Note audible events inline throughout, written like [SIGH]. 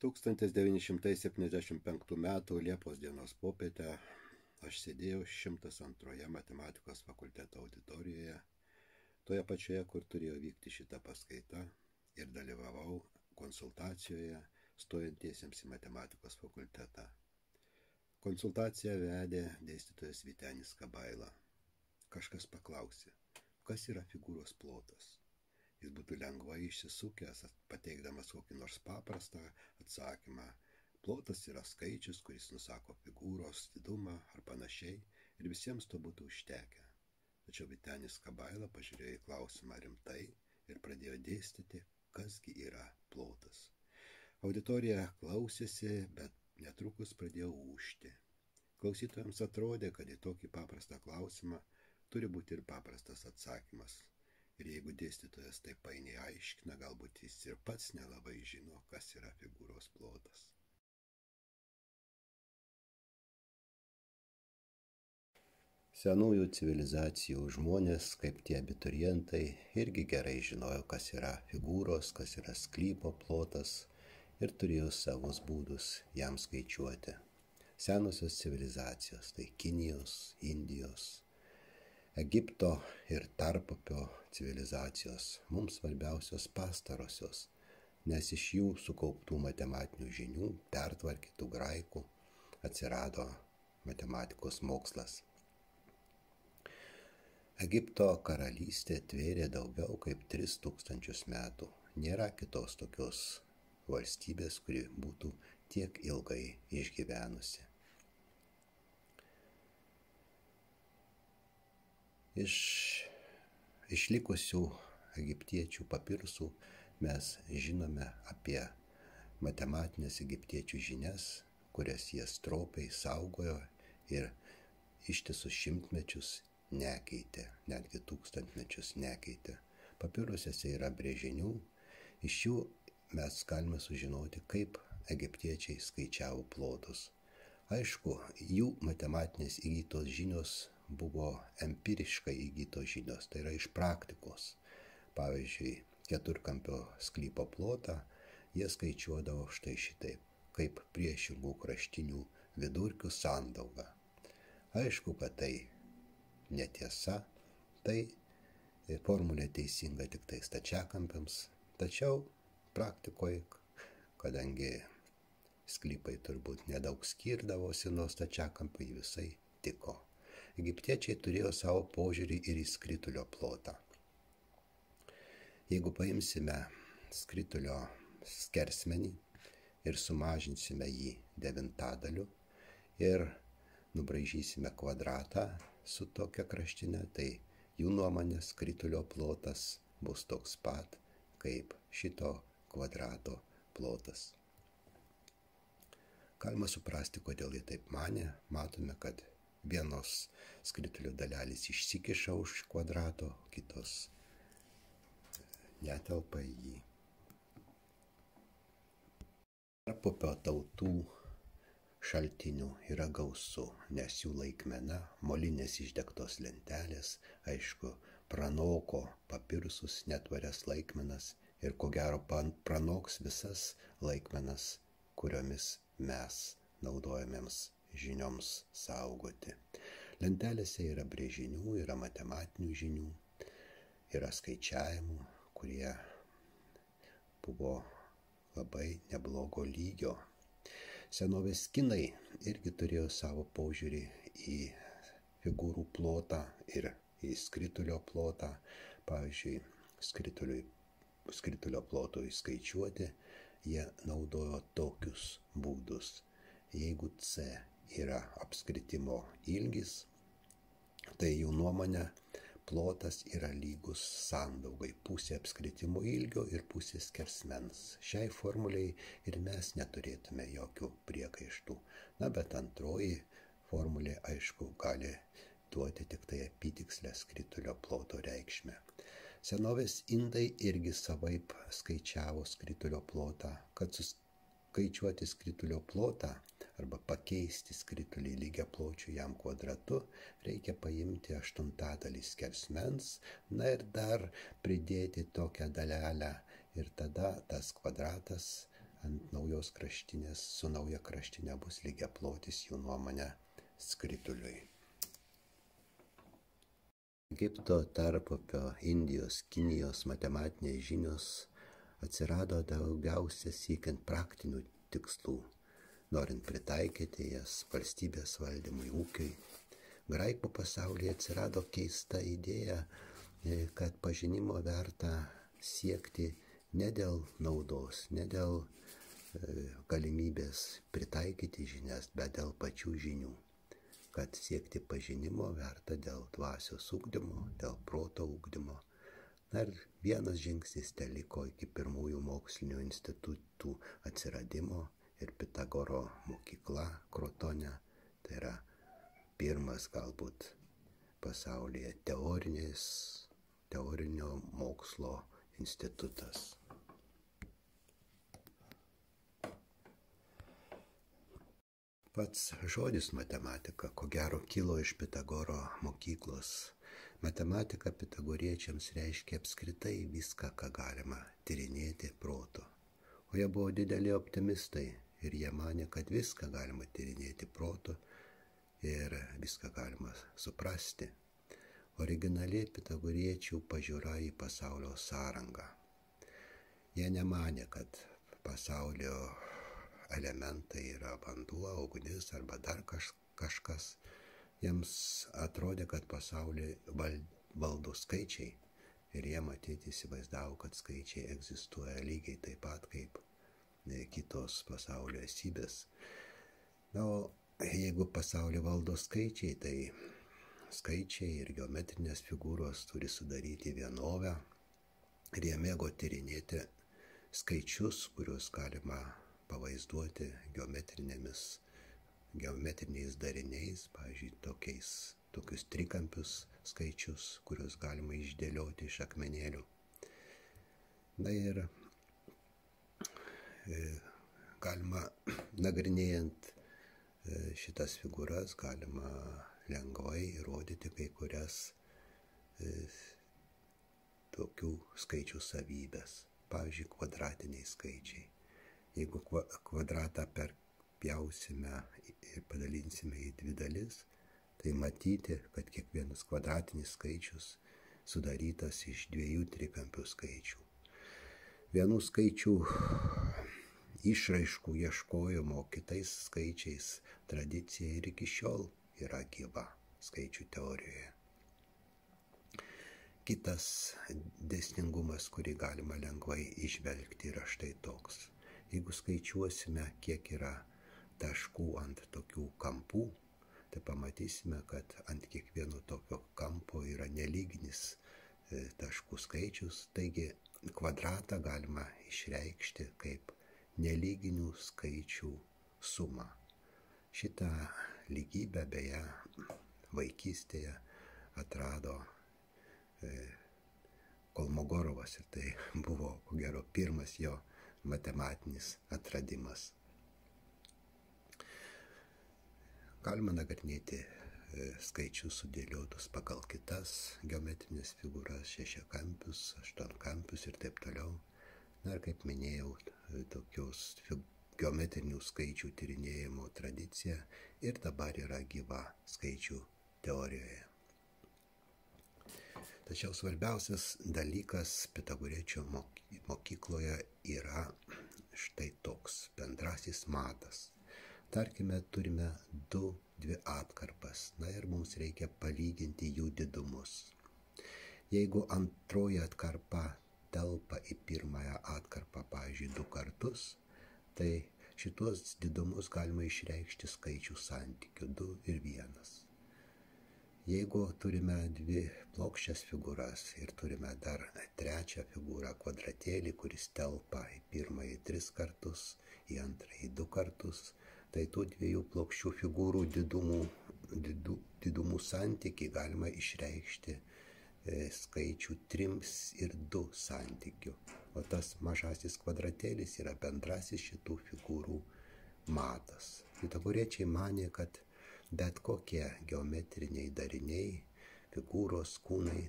1975 m. Liepos dienos popietę aš sėdėjau 102 matematikos fakulteto auditorijoje, toje pačioje, kur turėjo vykti šita paskaita ir dalyvavau konsultacijoje stojantiesiems į matematikos fakultetą. Konsultaciją vedė dėstytojas Vitenis Kabaila. Kažkas paklausė, kas yra figūros plotas jis būtų lengvai išsisukęs, pateikdamas kokį nors paprastą atsakymą. Plotas yra skaičius, kuris nusako figūros didumą ar panašiai ir visiems to būtų užtekę. Tačiau Vitenis Kabaila pažiūrėjo į klausimą rimtai ir pradėjo dėstyti, kasgi yra plotas. Auditorija klausėsi, bet netrukus pradėjo ūšti. Klausytojams atrodė, kad į tokį paprastą klausimą turi būti ir paprastas atsakymas. Ir jeigu dėstytojas taip painiai aiškina, galbūt jis ir pats nelabai žino, kas yra figūros plotas. Senųjų civilizacijų žmonės, kaip tie abiturientai, irgi gerai žinojo, kas yra figūros, kas yra sklypo plotas ir turėjo savus būdus jam skaičiuoti. Senosios civilizacijos - tai Kinijos, Indijos, Egipto ir tarpupio civilizacijos mums svarbiausios pastarosios, nes iš jų sukauptų matematinių žinių, pertvarkytų graikų, atsirado matematikos mokslas. Egipto karalystė tvėrė daugiau kaip 3000 metų. Nėra kitos tokios valstybės, kuri būtų tiek ilgai išgyvenusi. Iš išlikusių egiptiečių papirusų mes žinome apie matematinės egiptiečių žinias, kurias jie stropiai saugojo ir ištisus šimtmečius nekeitė, netgi tūkstantmečius nekeitė. Papirusiuose yra brėžinių, iš jų mes galime sužinoti, kaip egiptiečiai skaičiavo plotus. Aišku, jų matematinės įgytos žinios buvo empiriškai įgytos žinios, tai yra iš praktikos. Pavyzdžiui, keturkampio sklypo plotą jie skaičiuodavo štai šitaip, kaip priešingų kraštinių vidurkių sandaugą. Aišku, kad tai netiesa, tai formulė teisinga tik tai stačiakampiams, tačiau praktikoje, kadangi sklypai turbūt nedaug skirdavosi nuo stačiakampių, visai tiko egiptiečiai turėjo savo požiūrį ir į skritulio plotą. Jeigu paimsime skritulio skersmenį ir sumažinsime jį devintadaliu ir nubraižysime kvadratą su tokia kraštinė, tai jų nuomonė skritulio plotas bus toks pat kaip šito kvadrato plotas. Galima suprasti, kodėl jie taip mane. Matome, kad vienos skritulio dalelės išsikiša už kvadrato, kitos netelpa į jį. Tarpupio tautų šaltinių yra gausu, nes jų laikmena, molinės išdegtos lentelės, aišku, pranoko papirsus netvarias laikmenas ir ko gero pranoks visas laikmenas, kuriomis mes naudojamėms žinioms saugoti. Lentelėse yra brėžinių, yra matematinių žinių, yra skaičiavimų, kurie buvo labai neblogo lygio. Senovės kinai irgi turėjo savo požiūrį į figūrų plotą ir į skritulio plotą. Pavyzdžiui, skritulio plotui skaičiuoti jie naudojo tokius būdus. Jeigu C yra apskritimo ilgis, tai jų nuomonė plotas yra lygus sandaugai pusė apskritimo ilgio ir pusė skersmens. Šiai formuliai ir mes neturėtume jokių priekaištų. Na, bet antroji formulė, aišku, gali duoti tik tai apitikslę skritulio ploto reikšmę. Senovės indai irgi savaip skaičiavo skritulio plotą, kad suskaičiuoti skritulio plotą arba pakeisti skritulį lygia pločių jam kvadratu, reikia paimti aštuntadalį skersmens, na ir dar pridėti tokią dalelę ir tada tas kvadratas ant naujos kraštinės su nauja kraštinė bus lygia plotis jų nuomonė skrituliui. Egipto tarpupio Indijos, Kinijos matematinės žinios atsirado daugiausia siekiant praktinių tikslų, norint pritaikyti jas valstybės valdymui ūkiai. Graikų pasaulyje atsirado keista idėja, e, kad pažinimo verta siekti ne dėl naudos, ne dėl galimybės pritaikyti žinias, bet dėl pačių žinių. Kad siekti pažinimo verta dėl dvasios ūkdymo, dėl proto ūkdymo. Na ir vienas žingsnis te liko iki pirmųjų mokslinių institutų atsiradimo ir Pitagoro mokykla Krotone. Tai yra pirmas galbūt pasaulyje teorinis, teorinio mokslo institutas. Pats žodis matematika, ko gero, kilo iš Pitagoro mokyklos. Matematika pitagoriečiams reiškia apskritai viską, ką galima tyrinėti proto. O jie buvo dideli optimistai ir jie mane, kad viską galima tyrinėti proto ir viską galima suprasti. Originali pitagoriečių pažiūra į pasaulio sąrangą. Jie nemanė, kad pasaulio elementai yra vanduo, ugnis arba dar kaž, kažkas. Jiems atrodė, kad pasaulį valdo skaičiai ir jie matyti įsivaizdavo, kad skaičiai egzistuoja lygiai taip pat kaip e, kitos pasaulio esybės. Na, o jeigu pasaulį valdo skaičiai, tai skaičiai ir geometrinės figūros turi sudaryti vienovę ir jie mėgo tyrinėti skaičius, kuriuos galima pavaizduoti geometrinėmis, geometriniais dariniais, pavyzdžiui, tokiais, tokius trikampius skaičius, kuriuos galima išdėlioti iš akmenėlių. Na ir e, galima, nagrinėjant e, šitas figūras, galima lengvai įrodyti kai kurias e, tokių skaičių savybės. Pavyzdžiui, kvadratiniai skaičiai. Jeigu kvadratą perpjausime ir padalinsime į dvi dalis, tai matyti, kad kiekvienas kvadratinis skaičius sudarytas iš dviejų trikampių skaičių. Vienų skaičių išraiškų ieškojimo kitais skaičiais tradicija ir iki šiol yra gyva skaičių teorijoje. Kitas dėsningumas, kurį galima lengvai išvelgti, yra štai toks. Jeigu skaičiuosime, kiek yra taškų ant tokių kampų, tai pamatysime, kad ant kiekvieno tokio kampo yra nelyginis e, taškų skaičius, taigi kvadratą galima išreikšti kaip nelyginių skaičių sumą. Šitą lygybę beje vaikystėje atrado e, Kolmogorovas ir tai [LAUGHS] buvo, ko gero, pirmas jo matematinis atradimas. Galima nagrinėti e, skaičius sudėliotus pagal kitas geometrinės figūras, šešiakampius, aštuonkampius ir taip toliau. Na ir kaip minėjau, e, tokios geometrinių skaičių tyrinėjimo tradicija ir dabar yra gyva skaičių teorijoje. Tačiau svarbiausias dalykas Pitagoriečio mokykloje yra štai toks bendrasis matas. Tarkime, turime du, dvi atkarpas, na ir mums reikia palyginti jų didumus. Jeigu antroji atkarpa telpa į pirmąją atkarpą, pavyzdžiui, du kartus, tai šitos didumus galima išreikšti skaičių santykiu 2 ir 1. Jeigu turime dvi plokščias figūras ir turime dar trečią figūrą kvadratėlį, kuris telpa į pirmąjį tris kartus, į antrąjį du kartus, tai tų dviejų plokščių figūrų didumų, didu, didumų santyki galima išreikšti e, skaičių trims ir du santykiu. O tas mažasis kvadratėlis yra bendrasis šitų figūrų matas. Pitagoriečiai manė, kad bet kokie geometriniai dariniai, figūros, kūnai,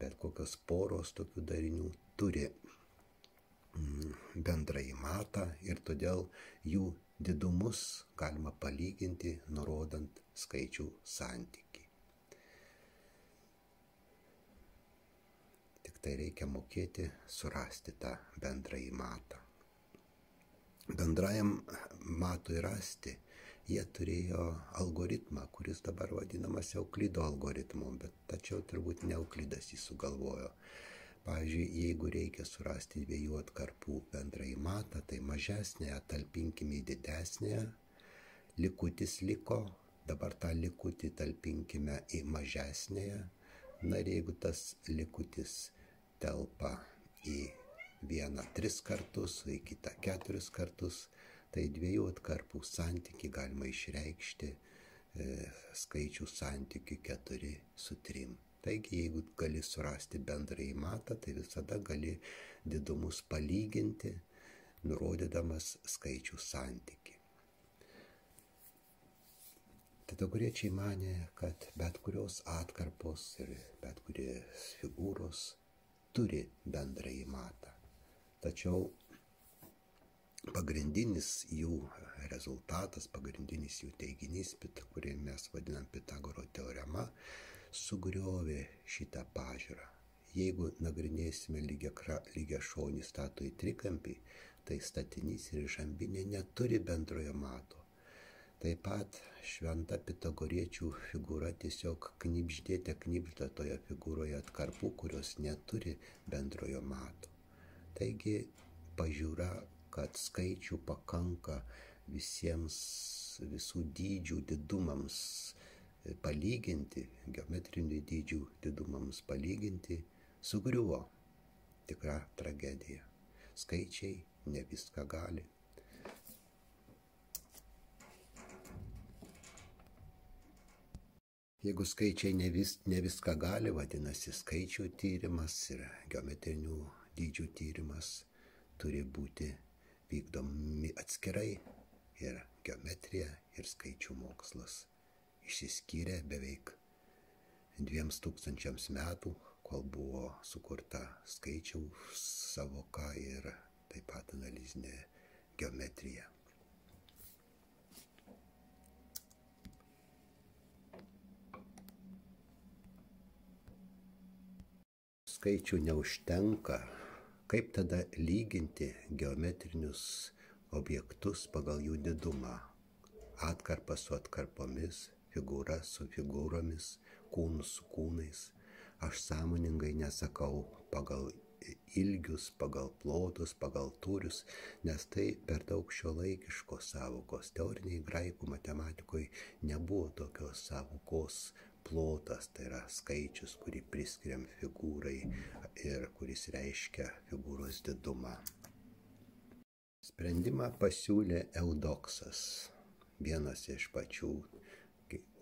bet kokios poros tokių darinių turi mm, bendrai matą ir todėl jų didumus galima palyginti, nurodant skaičių santykį. Tik tai reikia mokėti surasti tą bendrąjį matą. Bendrajam matui rasti jie turėjo algoritmą, kuris dabar vadinamas Euklido algoritmu, bet tačiau turbūt ne Euklidas jį sugalvojo. Pavyzdžiui, jeigu reikia surasti dviejų atkarpų bendrai matą, tai mažesnėje talpinkime į didesnėje, likutis liko, dabar tą likutį talpinkime į mažesnėje, na ir jeigu tas likutis telpa į vieną tris kartus, į kitą keturis kartus, tai dviejų atkarpų santyki galima išreikšti e, skaičių santykių 4 su 3. Taigi, jeigu gali surasti bendrąjį matą, tai visada gali didumus palyginti, nurodydamas skaičių santyki. Pitagoriečiai mane, kad bet kurios atkarpos ir bet kurios figūros turi bendrąjį matą. Tačiau pagrindinis jų rezultatas, pagrindinis jų teiginys, kurį mes vadinam Pitagoro teorema, sugriovė šitą pažiūrą. Jeigu nagrinėsime lygia šonį statų į trikampį, tai statinys ir žambinė neturi bendrojo mato. Taip pat šventa pitagoriečių figūra tiesiog knipždėte knipžda toje figūroje atkarpų, kurios neturi bendrojo mato. Taigi pažiūra, kad skaičių pakanka visiems visų dydžių didumams palyginti, geometrinių dydžių didumams palyginti, sugriuvo. Tikra tragedija. Skaičiai ne viską gali. Jeigu skaičiai ne, vis, ne viską gali, vadinasi skaičių tyrimas ir geometrinių dydžių tyrimas turi būti vykdomi atskirai ir geometrija ir skaičių mokslas išsiskyrė beveik dviems tūkstančiams metų, kol buvo sukurta skaičiaus savoka ir taip pat analizinė geometrija. Skaičių neužtenka. Kaip tada lyginti geometrinius objektus pagal jų didumą? Atkarpą su atkarpomis, figūra su figūromis, kūnus su kūnais. Aš sąmoningai nesakau pagal ilgius, pagal plotus, pagal turius, nes tai per daug šio laikiškos savokos. Teoriniai graikų matematikoje nebuvo tokios savokos plotas, tai yra skaičius, kurį priskiriam figūrai ir kuris reiškia figūros didumą. Sprendimą pasiūlė Eudoksas, vienas iš pačių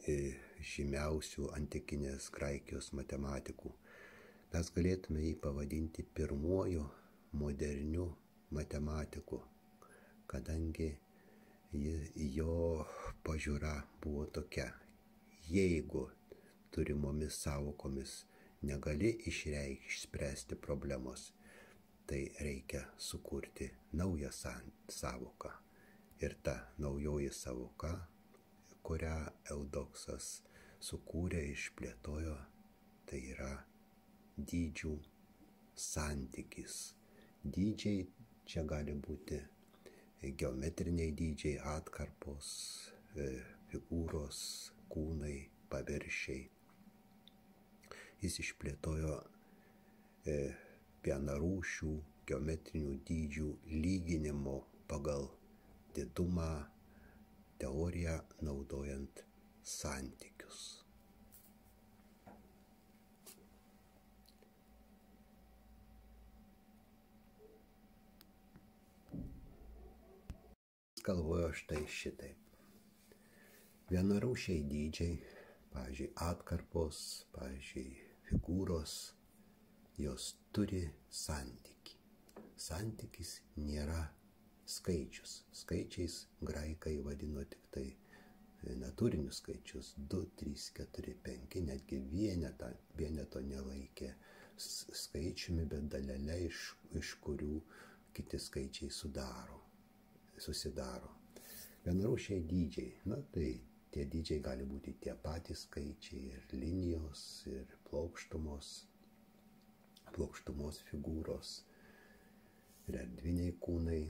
žymiausių antikinės Graikijos matematikų. Mes galėtume jį pavadinti pirmuoju moderniu matematiku, kadangi jo pažiūra buvo tokia. Jeigu turimomis savokomis negali išreikšti problemos, tai reikia sukurti naują savoką. Ir ta naujoji savoka kurią Eudoksas sukūrė, išplėtojo, tai yra dydžių santykis. Dydžiai čia gali būti geometriniai dydžiai, atkarpos, e, figūros, kūnai, paviršiai. Jis išplėtojo e, vienarūšių geometrinių dydžių lyginimo pagal didumą, teoriją naudojant santykius. galvojo štai šitaip. Vienarūšiai dydžiai, pavyzdžiui, atkarpos, pavyzdžiui, figūros, jos turi santyki. Santykis nėra skaičius. Skaičiais graikai vadino tik tai e, naturinius skaičius 2, 3, 4, 5, netgi vienetą, vieneto nelaikė skaičiumi, bet dalelė, iš, iš kurių kiti skaičiai sudaro, susidaro. Vienarūšiai dydžiai, na tai tie dydžiai gali būti tie patys skaičiai ir linijos, ir plokštumos, plokštumos figūros, ir erdviniai kūnai.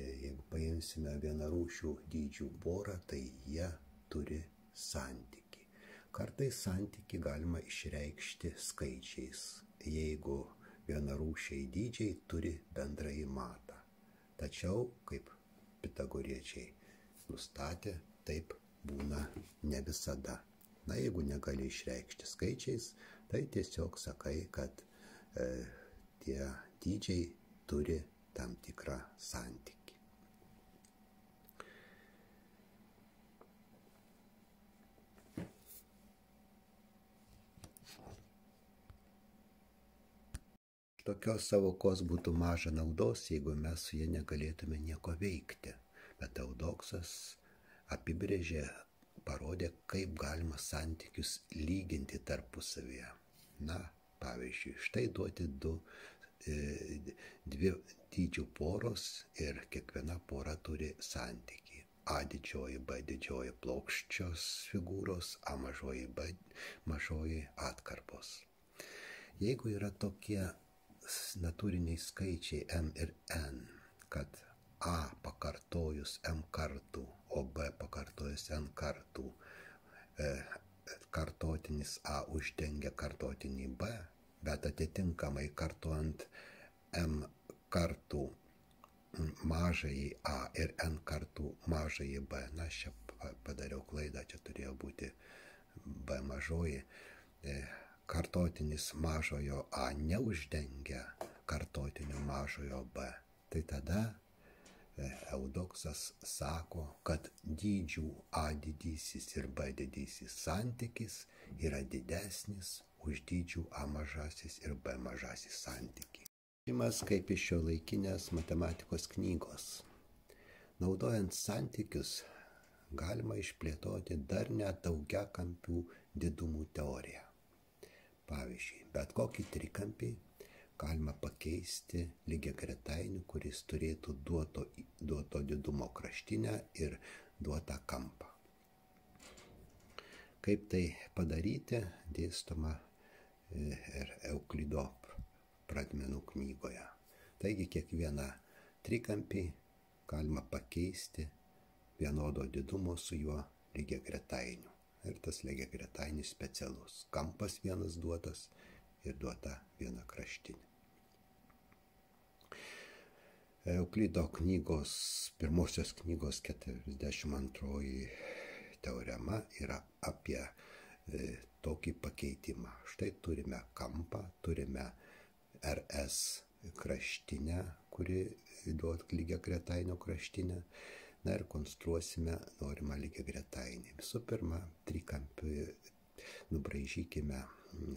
E, jeigu paimsime vienarūšių dydžių porą, tai jie turi santyki. Kartais santyki galima išreikšti skaičiais, jeigu vienarūšiai dydžiai turi bendrai matą. Tačiau, kaip pitagoriečiai nustatė, taip būna ne visada. Na, jeigu negali išreikšti skaičiais, tai tiesiog sakai, kad e, tie dydžiai turi tam tikrą santykį. Tokios savokos būtų maža naudos, jeigu mes su ja negalėtume nieko veikti. Bet Eudoksas apibrėžė, parodė, kaip galima santykius lyginti tarpusavyje. Na, pavyzdžiui, štai duoti du, e, dvi dydžių poros ir kiekviena pora turi santykį. A didžioji, B didžioji plokščios figūros, A mažoji, B mažoji atkarpos. Jeigu yra tokie natūriniai skaičiai m ir n, kad a pakartojus m kartų, o b pakartojus n kartų, e, kartotinis a uždengia kartotinį b, bet atitinkamai kartuojant m kartų mažąjį a ir n kartų mažąjį b. Na, aš čia padariau klaidą, čia turėjo būti b mažoji. E, kartotinis mažojo A neuždengia kartotinio mažojo B, tai tada e, Eudoksas sako, kad dydžių A didysis ir B didysis santykis yra didesnis už dydžių A mažasis ir B mažasis santykį. Žymas kaip iš šio laikinės matematikos knygos. Naudojant santykius galima išplėtoti dar net daugia kampių didumų teoriją. Pavyzdžiui, bet kokį trikampį galima pakeisti lygia gretainiu, kuris turėtų duoto, duoto didumo kraštinę ir duotą kampą. Kaip tai padaryti, dėstoma e, ir Euklido pradmenų knygoje. Taigi kiekvieną trikampį galima pakeisti vienodo didumo su juo lygia gretainiu ir tas lygiagretainis specialus. Kampas vienas duotas ir duota viena kraštinė. Euklido knygos, pirmosios knygos 42 teorema yra apie e, tokį pakeitimą. Štai turime kampą, turime RS kraštinę, kuri duot lygia gretainio kraštinę Na ir konstruosime norimą lygiai gretainį. Visų pirma, trikampį nubraižykime,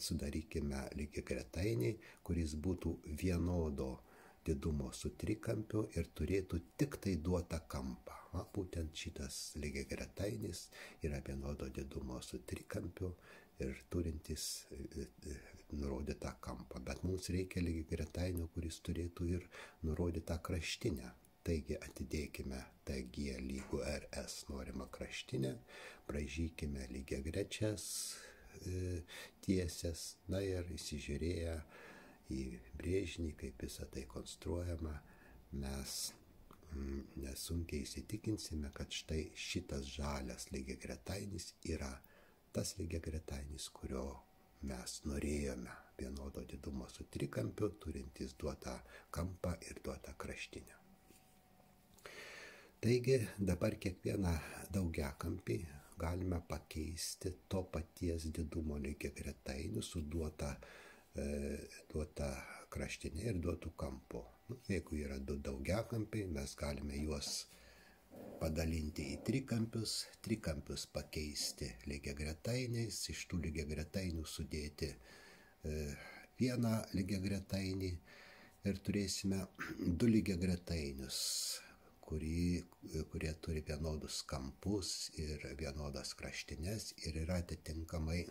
sudarykime lygiai gretainį, kuris būtų vienodo didumo su trikampiu ir turėtų tik tai duotą kampą. Va, būtent šitas lygiai gretainis yra vienodo didumo su trikampiu ir turintis nurodytą kampą. Bet mums reikia lygiai gretainio, kuris turėtų ir nurodytą kraštinę. Taigi atidėkime TG lygų RS norimą kraštinę, bražykime lygia grečias e, tiesias, na ir įsižiūrėję į brėžinį, kaip visą tai konstruojama, mes mm, nesunkiai įsitikinsime, kad štai šitas žalias lygia gretainis yra tas lygia gretainis, kurio mes norėjome vienodo didumo su trikampiu, turintis duotą kampą ir duotą kraštinę. Taigi dabar kiekvieną daugiakampį galime pakeisti to paties didumo lygia gretainių su duota, e, duota kraštinė ir duotų kampu. Nu, jeigu yra du daugiakampiai, mes galime juos padalinti į trikampius, trikampius pakeisti lygia gretainiais, iš tų lygia gretainių sudėti e, vieną lygia gretainį ir turėsime du lygia gretainius kurį, kurie turi vienodus kampus ir vienodas kraštinės ir yra atitinkamai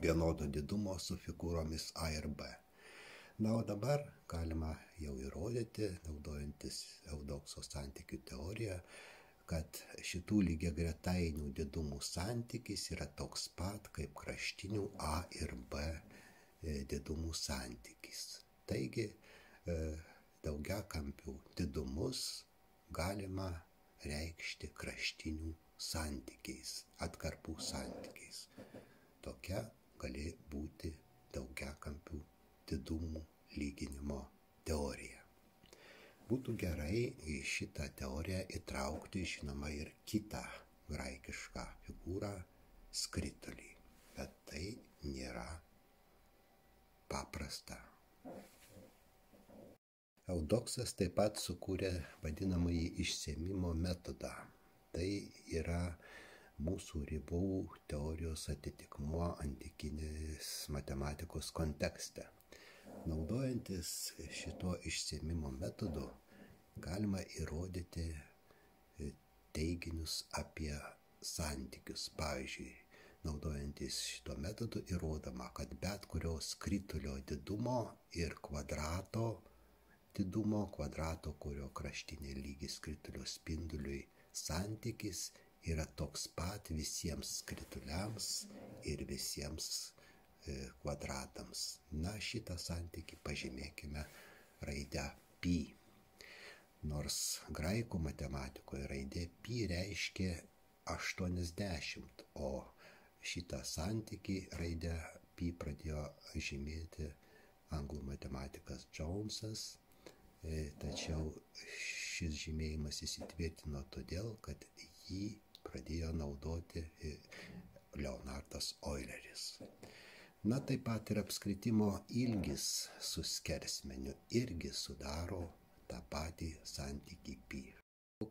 vienodo didumo su figūromis A ir B. Na, o dabar galima jau įrodyti, naudojantis Eudokso santykių teoriją, kad šitų lygiai gretainių didumų santykis yra toks pat kaip kraštinių A ir B e, didumų santykis. Taigi e, daugiakampių didumus galima reikšti kraštinių santykiais, atkarpų santykiais. Tokia gali būti daugiakampių didumų lyginimo teorija. Būtų gerai į šitą teoriją įtraukti, žinoma, ir kitą graikišką figūrą - skritulį. Bet tai nėra paprasta. Eudoksas taip pat sukūrė vadinamąjį išsėmimo metodą. Tai yra mūsų ribų teorijos atitikmuo antikinės matematikos kontekste. Naudojantis šituo išsiemimo metodu galima įrodyti e, teiginius apie santykius. Pavyzdžiui, naudojantis šito metodu įrodoma, kad bet kurios skritulio didumo ir kvadrato didumo, kvadrato, kurio kraštinė lygis skritulio spinduliui santykis yra toks pat visiems skrituliams ir visiems E, kvadratams. Na, šitą santykį pažymėkime raidę pi. Nors graikų matematikoje raidė pi reiškia 80, o šitą santykį raidę pi pradėjo žymėti anglų matematikas Jonesas, tačiau šis žymėjimas įsitvirtino todėl, kad jį pradėjo naudoti e, Leonardas Euleris. Na taip pat ir apskritimo ilgis su skersmeniu irgi sudaro tą patį santykį pi.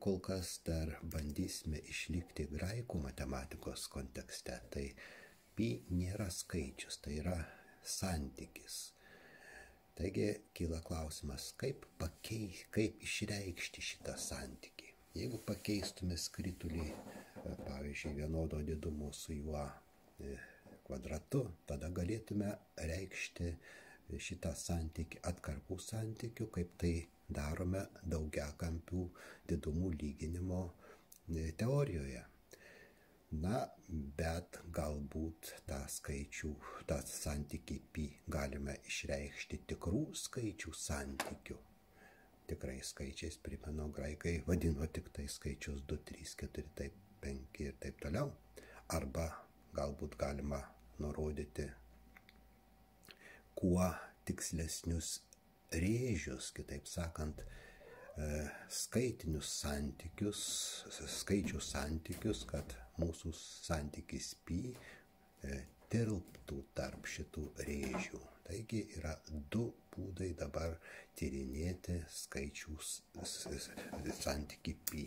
Kol kas dar bandysime išlikti graikų matematikos kontekste, tai pi nėra skaičius, tai yra santykis. Taigi kyla klausimas, kaip, pakei, kaip išreikšti šitą santykį. Jeigu pakeistume skritulį, pavyzdžiui, vienodo didumo su juo e, kvadratu, tada galėtume reikšti šitą santykį atkarpų santykių, kaip tai darome daugiakampių didumų lyginimo e, teorijoje. Na, bet galbūt tą skaičių, tą santykį pi galime išreikšti tikrų skaičių santykių. Tikrai skaičiais, primenu, graikai vadino tik tai skaičius 2, 3, 4, taip, 5 ir taip toliau. Arba galbūt galima nurodyti kuo tikslesnius rėžius, kitaip sakant, skaitinius santykius, skaičių santykius, kad mūsų santykis pi e, tilptų tarp šitų rėžių. Taigi yra du būdai dabar tyrinėti skaičius santykį pi.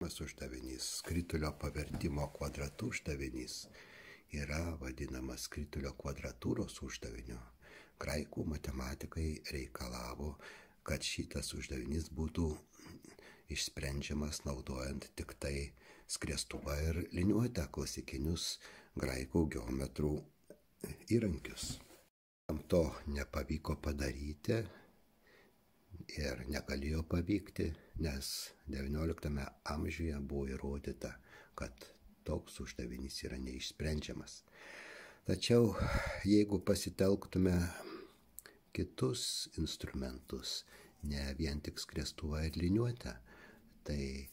Uždavinys - skritulio pavertimo kvadratu uždavinys yra vadinamas skritulio kvadratūros uždaviniu. Graikų matematikai reikalavo, kad šitas uždavinys būtų išsprendžiamas naudojant tik tai skriestuvą ir liniuotę klasikinius graikų geometrų įrankius. Tam to nepavyko padaryti, ir negalėjo pavykti, nes XIX amžiuje buvo įrodyta, kad toks uždavinys yra neišsprendžiamas. Tačiau jeigu pasitelktume kitus instrumentus, ne vien tik skriestuvą ir liniuotę, tai e,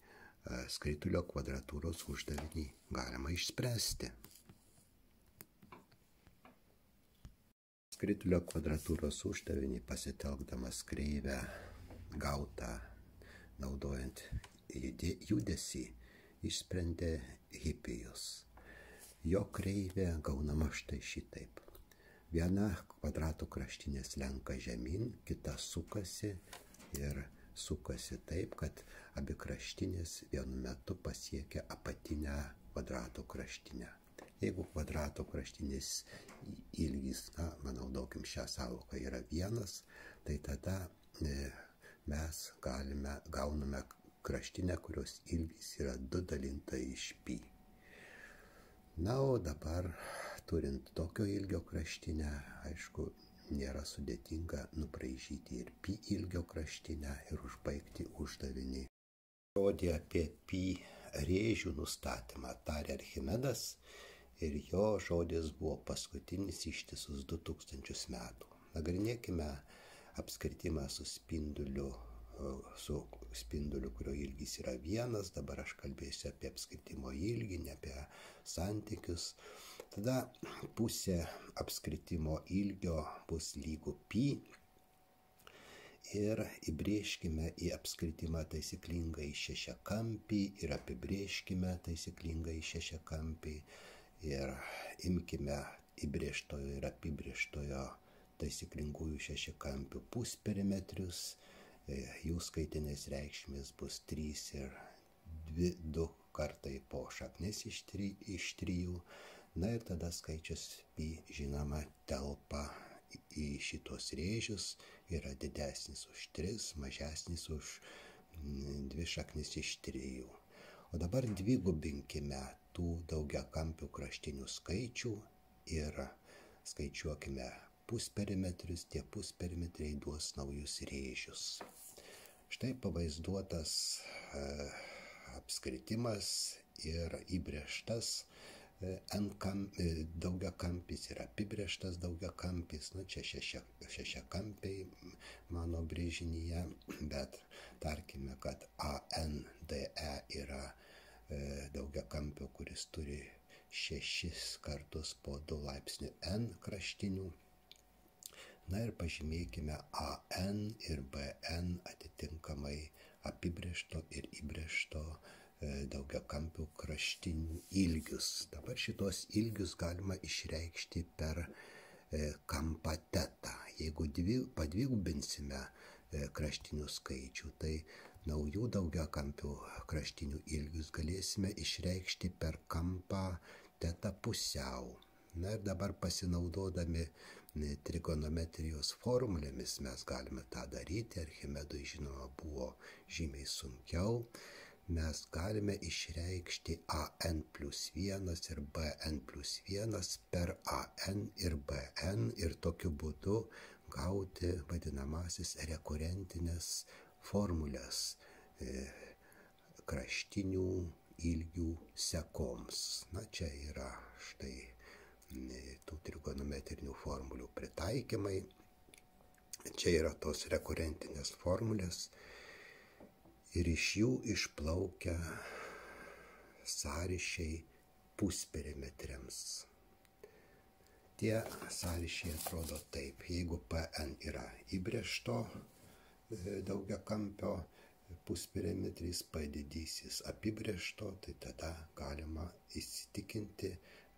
skaitulio kvadratūros uždavinį galima išspręsti. Skritulio kvadratūros uždavinį pasitelkdamas kreivę gautą naudojant judesį išsprendė hipijus. Jo kreivė gaunama štai šitaip. Viena kvadrato kraštinė slenka žemyn, kita sukasi ir sukasi taip, kad abi kraštinės vienu metu pasiekia apatinę kvadrato kraštinę. Jeigu kvadrato kraštinis ilgis, na, manaudokim šią savoką, yra vienas, tai tada e, mes galime, gauname kraštinę, kurios ilgis yra 2 dalinta iš pi. Na, o dabar turint tokio ilgio kraštinę, aišku, nėra sudėtinga nubraižyti ir pi ilgio kraštinę ir užbaigti uždavinį. Žodį apie pi rėžių nustatymą tarė Archimedas ir jo žodis buvo paskutinis ištisus 2000 metų. Nagrinėkime apskritimą su spinduliu, su spinduliu, kurio ilgis yra vienas, dabar aš kalbėsiu apie apskritimo ilgį, ne apie santykius. Tada pusė apskritimo ilgio bus lygų pi. Ir įbrėžkime į apskritimą taisyklingai šešiakampį ir apibrėžkime taisyklingai šešiakampį. Ir imkime įbrėžtojo ir apibrėžtojo taisyklingųjų šešiakampių pusperimetrius, jų skaitinės reikšmės bus 3 ir 2, 2 kartai po šaknis iš 3, iš 3. Na ir tada skaičius pi žinoma telpa į šitos rėžius yra didesnis už 3, mažesnis už 2 šaknis iš 3. O dabar dvigubinkime tų daugiakampių kraštinių skaičių ir skaičiuokime pusperimetrius, tie pusperimetriai duos naujus rėžius. Štai pavaizduotas e, apskritimas ir įbrėžtas N-kam, e, daugiakampis yra apibrieštas daugiakampis, nu čia šešia, šešiakampiai mano brėžinyje, bet tarkime, kad ANDE yra e, daugiakampio, kuris turi šešis kartus po 2 laipsnių N kraštinių. Na ir pažymėkime AN ir BN atitinkamai apibriešto ir įbriešto E, daugiakampių kraštinių ilgius. Dabar šitos ilgius galima išreikšti per e, kampą tetą. Jeigu dvi, padvigubinsime e, kraštinių skaičių, tai naujų daugiakampių kraštinių ilgius galėsime išreikšti per kampą tetą pusiau. Na ir dabar pasinaudodami trigonometrijos formulėmis mes galime tą daryti. Archimedui žinoma buvo žymiai sunkiau mes galime išreikšti an plus 1 ir bn plus 1 per an ir bn ir tokiu būdu gauti vadinamasis rekurentinės formulės e, kraštinių ilgių sekoms. Na čia yra štai e, tų trigonometrinių formulių pritaikymai. Čia yra tos rekurentinės formulės ir iš jų išplaukia sąryšiai pusperimetriams. Tie sąryšiai atrodo taip, jeigu PN yra įbrėžto e, daugiakampio pusperimetris, P didysis apibrėžto, tai tada galima įsitikinti,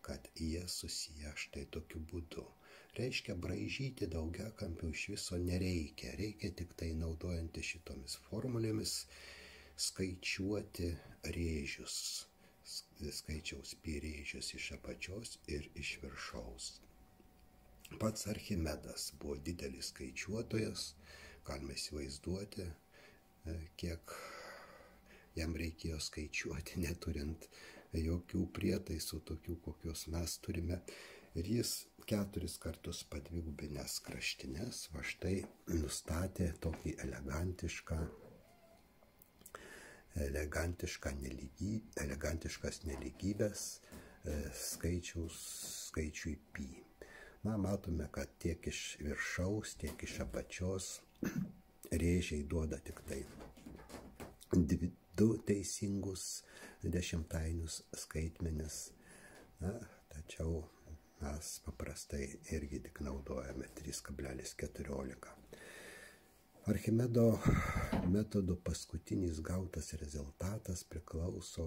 kad jie susiję štai tokiu būdu. Reiškia, braižyti daugiakampių iš viso nereikia. Reikia tik tai naudojantį šitomis formulėmis skaičiuoti rėžius. Skaičiaus pirėžius iš apačios ir iš viršaus. Pats Archimedas buvo didelis skaičiuotojas, galime įsivaizduoti, e, kiek jam reikėjo skaičiuoti, neturint jokių prietaisų, tokių kokius mes turime ir jis keturis kartus padvigubinęs kraštines, va štai nustatė tokį elegantišką, elegantišką nelygy, elegantiškas neligybės e, skaičiaus, skaičiui pi. Na, matome, kad tiek iš viršaus, tiek iš apačios [CLEARS THROAT] rėžiai duoda tik tai dvi, du teisingus dešimtainius skaitmenis. Na, tačiau mes paprastai irgi tik naudojame 3,14. Archimedo metodo paskutinis gautas rezultatas priklauso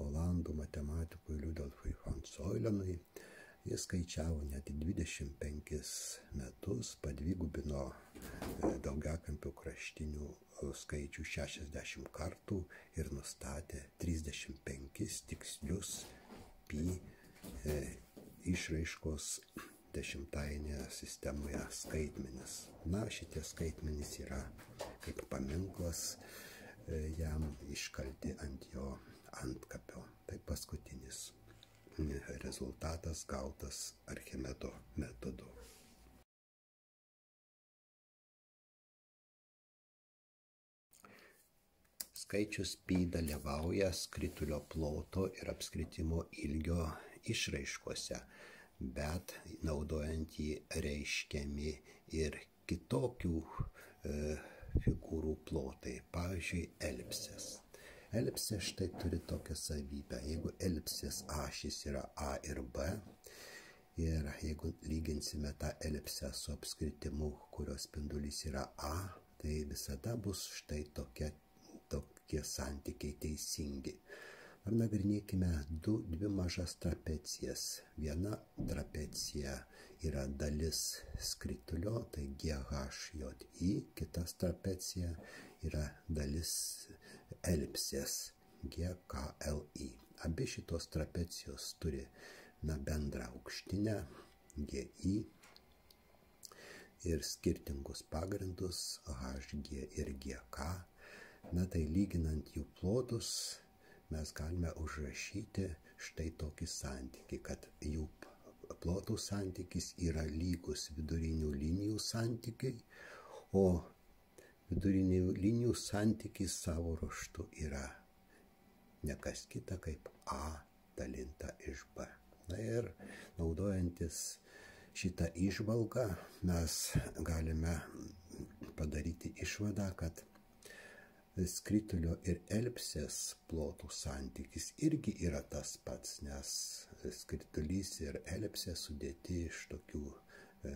Olandų matematikui Liudolfui von Soilenui. Jis skaičiavo net 25 metus, padvigubino e, daugiakampių kraštinių skaičių 60 kartų ir nustatė 35 tikslius pi e, išraiškos dešimtainėje sistemoje skaitmenis. Na, šitie skaitmenys yra kaip paminklas e, jam iškalti ant jo antkapio. Tai paskutinis rezultatas gautas Archimedo metodu. Skaičius pi dalyvauja skritulio ploto ir apskritimo ilgio išraiškose, bet naudojant jį reiškiami ir kitokių e, figūrų plotai, pavyzdžiui, elipsės. Elipsė štai turi tokią savybę. Jeigu elipsės ašys yra A ir B, ir jeigu lyginsime tą elipsę su apskritimu, kurios spindulys yra A, tai visada bus štai tokia, tokie santykiai teisingi. Ar nagrinėkime du, dvi mažas trapecijas. Viena trapecija yra dalis skritulio, tai GHJI, kitas trapecija yra dalis elipsės GKLI. Abi šitos trapecijos turi na, bendrą aukštinę GI ir skirtingus pagrindus HG ir GK. Na tai lyginant jų plotus mes galime užrašyti štai tokį santykį, kad jų plotų santykis yra lygus vidurinių linijų santykiai, o vidurinių linijų santykis savo ruoštų yra ne kas kita kaip A dalinta iš B. Na ir naudojantis šitą išvalgą mes galime padaryti išvadą, kad skritulio ir elipsės plotų santykis irgi yra tas pats, nes skritulys ir elipsė sudėti iš tokių e,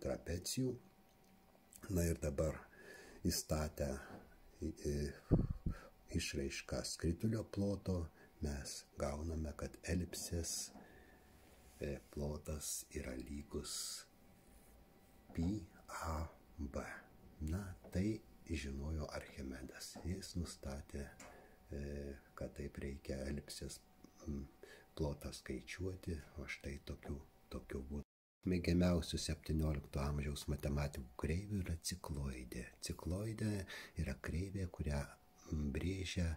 trapecijų. Na ir dabar įstatę e, išraišką skritulio ploto mes gauname, kad elipsės e, plotas yra lygus pi a b. Na, tai žinojo Jis nustatė, e, kad taip reikia elipsės plotą skaičiuoti, o štai tokiu, tokiu būdu. Mėgiamiausių 17 amžiaus matematikų kreivių yra cikloidė. Cikloidė yra kreivė, kurią brėžia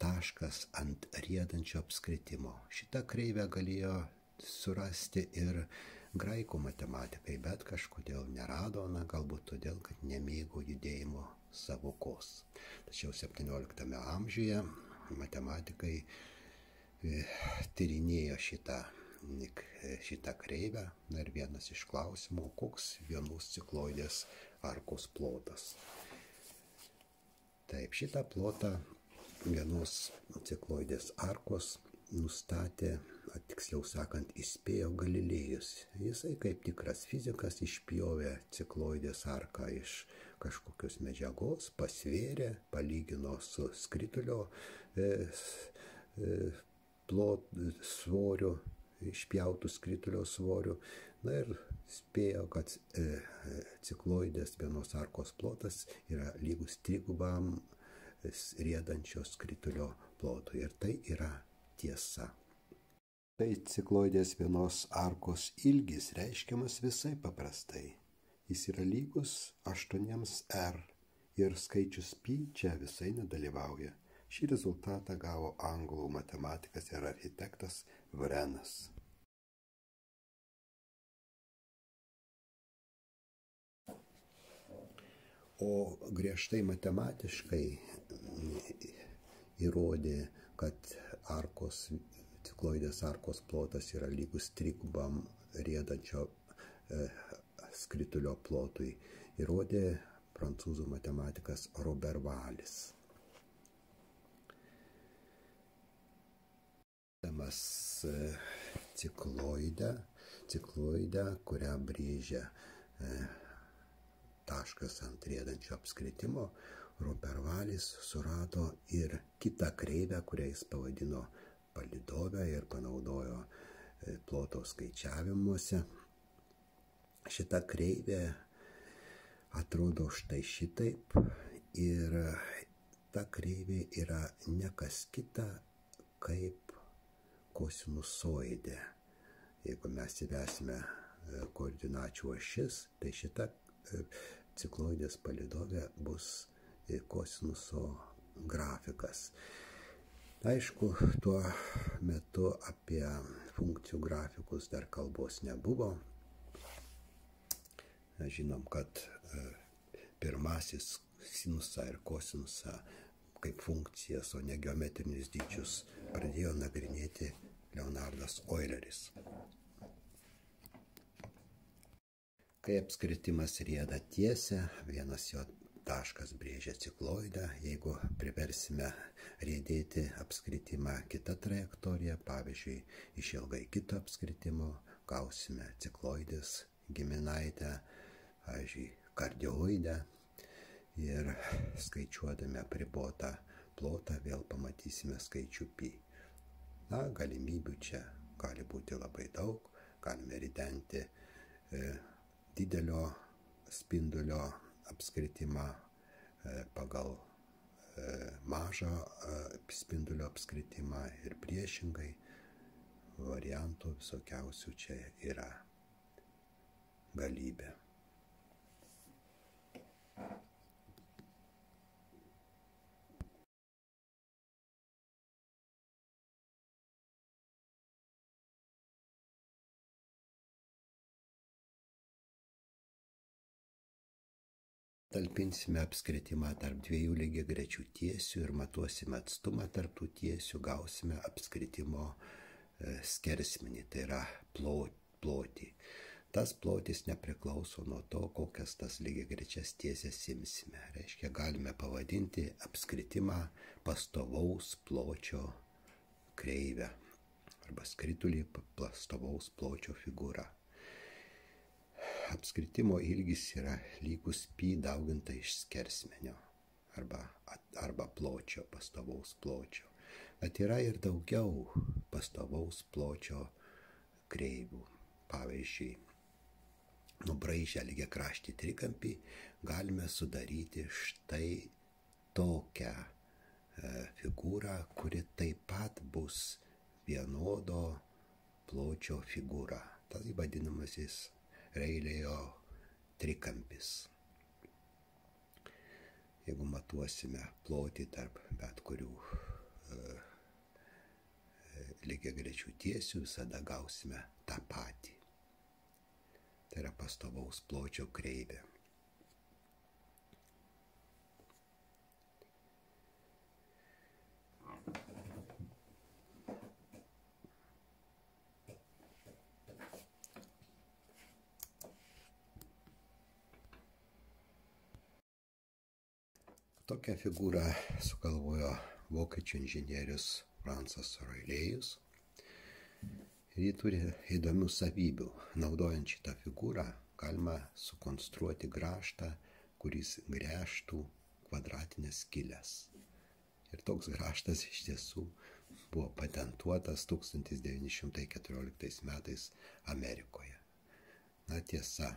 taškas ant riedančio apskritimo. Šitą kreivę galėjo surasti ir graikų matematikai, bet kažkodėl nerado, na galbūt todėl, kad nemėgo judėjimo savokos. Tačiau 17 amžiuje matematikai e, tyrinėjo šitą, šitą kreivę. Ir vienas iš klausimų, koks vienos cikloidės arkos plotas. Taip, šitą plotą vienos cikloidės arkos nustatė, tiksliau sakant, įspėjo Galilėjus. Jisai kaip tikras fizikas išpjovė cikloidės arką iš kažkokios medžiagos, pasvėrė, palygino su skritulio e, e, plot, svoriu, išpjautų skritulio svoriu. Na ir spėjo, kad e, e cikloidės vienos arkos plotas yra lygus trigubam riedančio skritulio plotui. Ir tai yra tiesa. Tai cikloidės vienos arkos ilgis reiškiamas visai paprastai jis yra lygus 8r ir skaičius pi čia visai nedalyvauja. Šį rezultatą gavo anglų matematikas ir architektas Vrenas. O griežtai matematiškai įrodė, kad arkos, cikloidės arkos plotas yra lygus trigubam riedančio e, skritulio plotui įrodė prancūzų matematikas Robert Valis. E, cikloidę, cikloidę, kurią brėžia e, taškas ant rėdančio apskritimo, Robert Valis surado ir kitą kreivę, kurią jis pavadino palidovę ir panaudojo e, ploto skaičiavimuose šita kreivė atrodo štai šitaip ir ta kreivė yra ne kas kita kaip kosinusoidė. Jeigu mes įvesime e, koordinačių ašis, tai šita e, cikloidės palidovė bus e, kosinuso grafikas. Aišku, tuo metu apie funkcijų grafikus dar kalbos nebuvo. Žinom, kad e, pirmasis sinusą ir kosinusą kaip funkcijas, o ne geometrinius dydžius pradėjo nagrinėti Leonardas Euleris. Kai apskritimas rieda tiesia, vienas jo taškas brėžia cikloidą, jeigu priversime riedėti apskritimą kitą trajektoriją, pavyzdžiui, išilgai kito apskritimo, gausime cikloidės giminaitę, pavyzdžiui, kardioidę ir skaičiuodami apribotą plotą vėl pamatysime skaičių pi. Na, galimybių čia gali būti labai daug, galime ridenti e, didelio spindulio apskritimą e, pagal e, mažą e, spindulio apskritimą ir priešingai variantų visokiausių čia yra galybė. Talpinsime apskritimą tarp dviejų lygiai grečių tiesių ir matuosime atstumą tarp tų tiesių, gausime apskritimo e, skersmenį, tai yra plotį. Tas plotis nepriklauso nuo to, kokias tas lygiai grečias tiesės imsime. Reiškia, galime pavadinti apskritimą pastovaus pločio kreivę arba skritulį pastovaus pločio figūrą apskritimo ilgis yra lygus pi dauginta iš skersmenio arba, arba pločio, pastovaus pločio. Bet yra ir daugiau pastovaus pločio kreivių. Pavyzdžiui, nubraižę lygiai kraštį trikampį galime sudaryti štai tokią e, figūrą, kuri taip pat bus vienodo pločio figūra. Tai vadinamasis Reilėjo trikampis. Jeigu matuosime plotį tarp bet kurių e, e lygiai grečių tiesių, visada gausime tą patį. Tai yra pastovaus pločio kreivė. Tokią figūrą sugalvojo vokiečių inžinierius Fransas Roilėjus. Ji turi įdomių savybių. Naudojant šitą figūrą galima sukonstruoti graštą, kuris grėžtų kvadratinės skilės. Ir toks graštas iš tiesų buvo patentuotas 1914 metais Amerikoje. Na tiesa,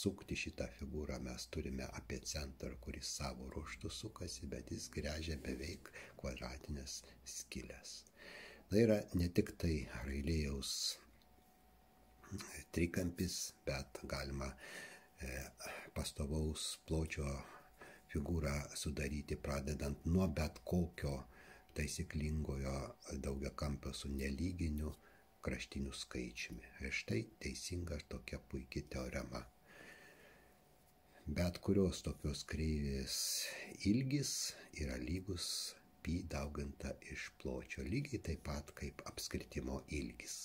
sukti šitą figūrą mes turime apie centrą, kuris savo ruoštų sukasi, bet jis grežia beveik kvadratinės skilės. Tai yra ne tik tai Railėjaus trikampis, bet galima e, pastovaus pločio figūrą sudaryti pradedant nuo bet kokio taisyklingojo daugiakampio su nelyginiu kraštiniu skaičiumi. Ir štai teisinga tokia puikia teorema bet kurios tokios kreivės ilgis yra lygus pi dauginta iš pločio, lygiai taip pat kaip apskritimo ilgis.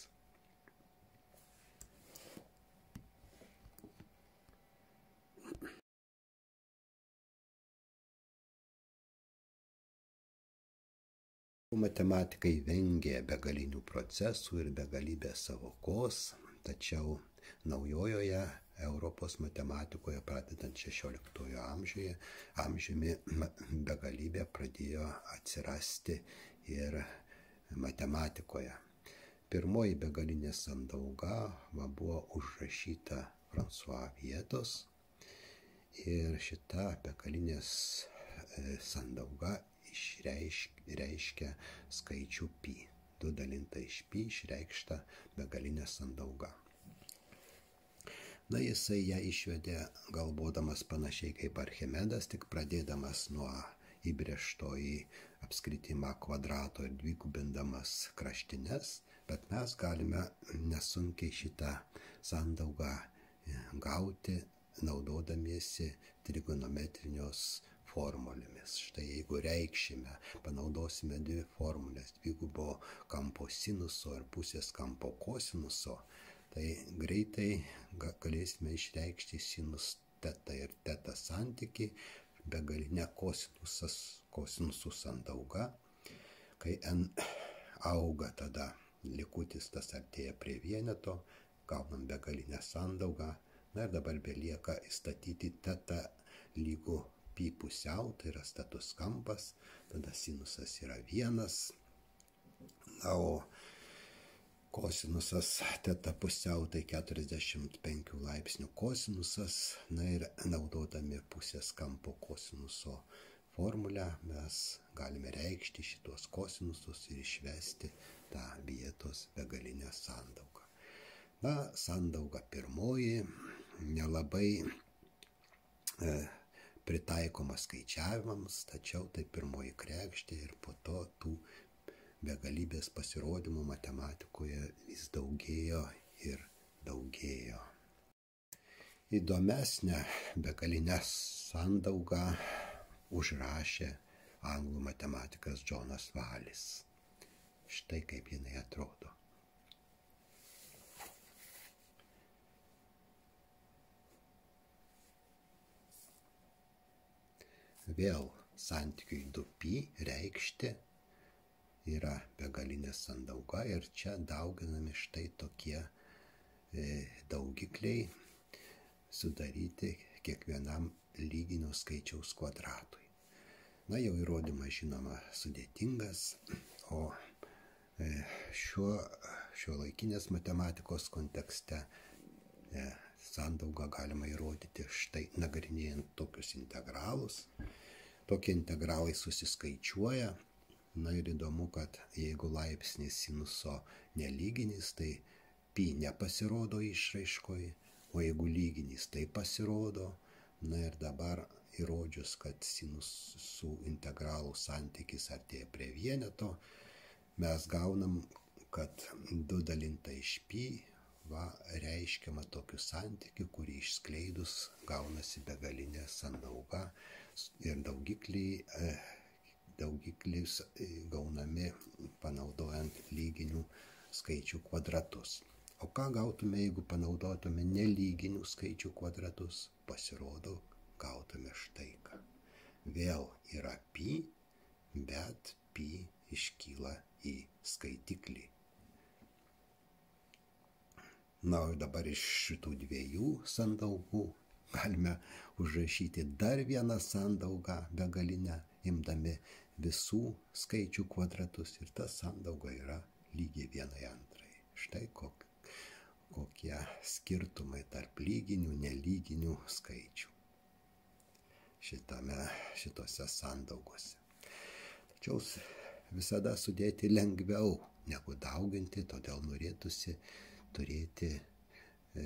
Matematikai vengė begalinių procesų ir begalybės savokos, tačiau naujojoje Europos matematikoje pradedant 16 amžiuje, amžiumi begalybė pradėjo atsirasti ir matematikoje. Pirmoji begalinė sandauga va, buvo užrašyta François Vietos ir šita begalinės e, sandauga išreiškia skaičių pi. 2 dalinta iš pi išreikšta begalinė sandauga. Na jisai ją išvedė galvodamas panašiai kaip Archimedas, tik pradėdamas nuo įbrėžto į apskritimą kvadrato ir dvigubindamas kraštines, Bet mes galime nesunkiai šitą sandaugą e, gauti, naudodamiesi trigonometrinios formulėmis. Štai jeigu reikšime, panaudosime dvi formulės - dvigubo kampo sinuso ir pusės kampo kosinuso, tai greitai galėsime išreikšti sinus teta ir teta santyki, begalinė kosinusas, kosinusų sandauga, kai n auga tada likutis tas artėja prie vieneto, gaunam begalinę sandaugą, na ir dabar belieka įstatyti tetą lygų pi pusiau, tai yra status kampas, tada sinusas yra vienas, na o kosinusas teta pusiau tai 45 laipsnių kosinusas, na ir naudodami pusės kampo kosinuso formulę mes galime reikšti šitos kosinusus ir išvesti tą vietos begalinę sandaugą. Na, sandauga pirmoji nelabai e, pritaikoma skaičiavimams, tačiau tai pirmoji krekštė ir po to tų begalybės pasirodymų matematikoje vis daugėjo ir daugėjo. Įdomesnę begalinę sandaugą užrašė anglų matematikas Džonas Valis. Štai kaip jinai atrodo. Vėl santykiui 2pi reikšti yra begalinė sandauga ir čia dauginami štai tokie e, daugikliai sudaryti kiekvienam lyginio skaičiaus kvadratui. Na jau įrodymas žinoma sudėtingas, o e, šiuo, šio laikinės matematikos kontekste e, sandaugą galima įrodyti štai nagrinėjant tokius integralus. Tokie integralai susiskaičiuoja. Na ir įdomu, kad jeigu laipsnis sinuso nelyginis, tai pi nepasirodo išraiškoje, o jeigu lyginis, tai pasirodo. Na ir dabar įrodžius, kad sinusų integralų santykis artėja prie vieneto, mes gaunam, kad 2 dalinta iš pi va, reiškiama tokiu santykiu, kurį išskleidus gaunasi begalinė sandauga ir daugikliai, e, daugiklis e, gaunami panaudojant lyginių skaičių kvadratus. O ką gautume, jeigu panaudotume nelyginių skaičių kvadratus? Pasirodo, gautume štai ką. Vėl yra pi, bet pi iškyla į skaitiklį. Na, o dabar iš šitų dviejų sandaugų galime užrašyti dar vieną sandaugą begalinę, imdami visų skaičių kvadratus ir ta sandauga yra lygiai vienai antrai. Štai kokia kokie skirtumai tarp lyginių, nelyginių skaičių šitame, šitose sandaugose. Tačiau visada sudėti lengviau negu dauginti, todėl norėtųsi turėti e,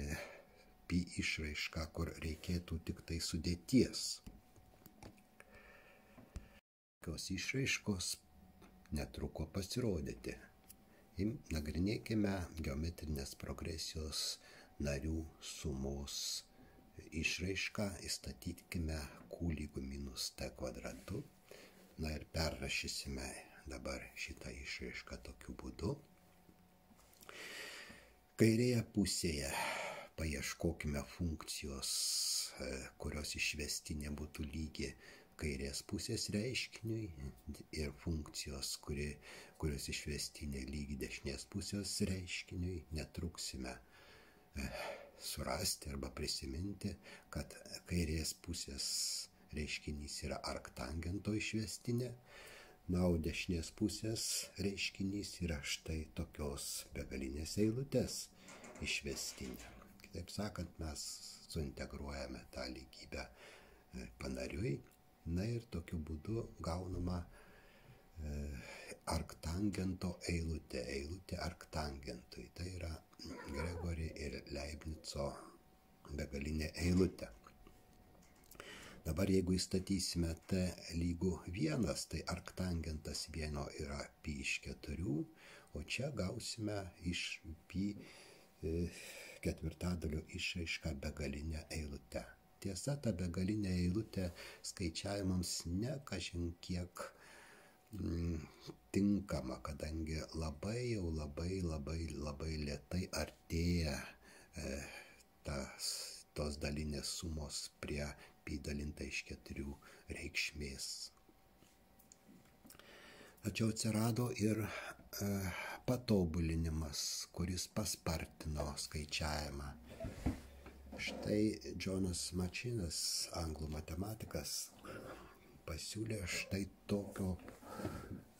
pi išraišką, kur reikėtų tik tai sudėties. Tokios išraiškos netruko pasirodyti nagrinėkime geometrinės progresijos narių sumos išraišką, įstatykime q lygų minus t kvadratu. Na ir perrašysime dabar šitą išraišką tokiu būdu. Kairėje pusėje paieškokime funkcijos, e, kurios išvestinė būtų lygi kairės pusės reiškiniui ir funkcijos, kuri, kurios išvestinė lygi dešinės pusės reiškiniui, netruksime eh, surasti arba prisiminti, kad kairės pusės reiškinys yra arktangento išvestinė, na, o dešinės pusės reiškinys yra štai tokios begalinės eilutės išvestinė. Kitaip sakant, mes suintegruojame tą lygybę eh, panariui Na ir tokiu būdu gaunama e, arktangento eilutė, eilutė arktangentui. Tai yra Gregori ir Leibnico begalinė eilutė. Dabar jeigu įstatysime t lygų vienas, tai arktangentas vieno yra pi iš keturių, o čia gausime iš pi e, ketvirtadalio išraišką begalinę eilutę. Tiesa, ta begalinė eilutė skaičiavimams ne kažin kiek mm, tinkama, kadangi labai jau labai labai labai lietai artėja e, tas, tos dalinės sumos prie pi dalinta iš keturių reikšmės. Tačiau atsirado ir e, patobulinimas, kuris paspartino skaičiavimą. Štai Džonas Mačinas, anglų matematikas, pasiūlė štai tokio,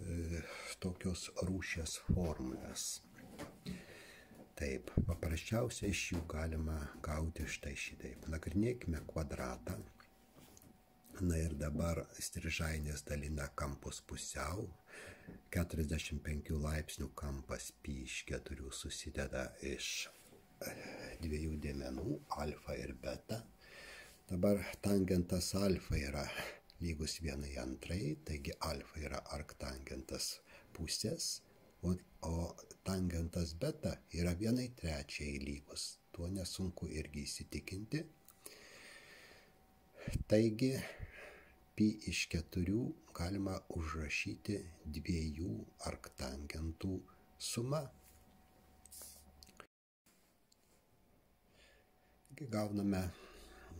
e, tokios rūšės formulės. Taip, paprasčiausiai iš jų galima gauti štai šitaip. Nagrinėkime kvadratą. Na ir dabar strižainės dalina kampus pusiau. 45 laipsnių kampas pi iš 4 susideda iš dviejų dėmenų, alfa ir beta. Dabar tangentas alfa yra lygus vienai antrai, taigi alfa yra arktangentas pusės, o, o tangentas beta yra vienai trečiai lygus. Tuo nesunku irgi įsitikinti. Taigi, pi iš keturių galima užrašyti dviejų arktangentų sumą Taigi gauname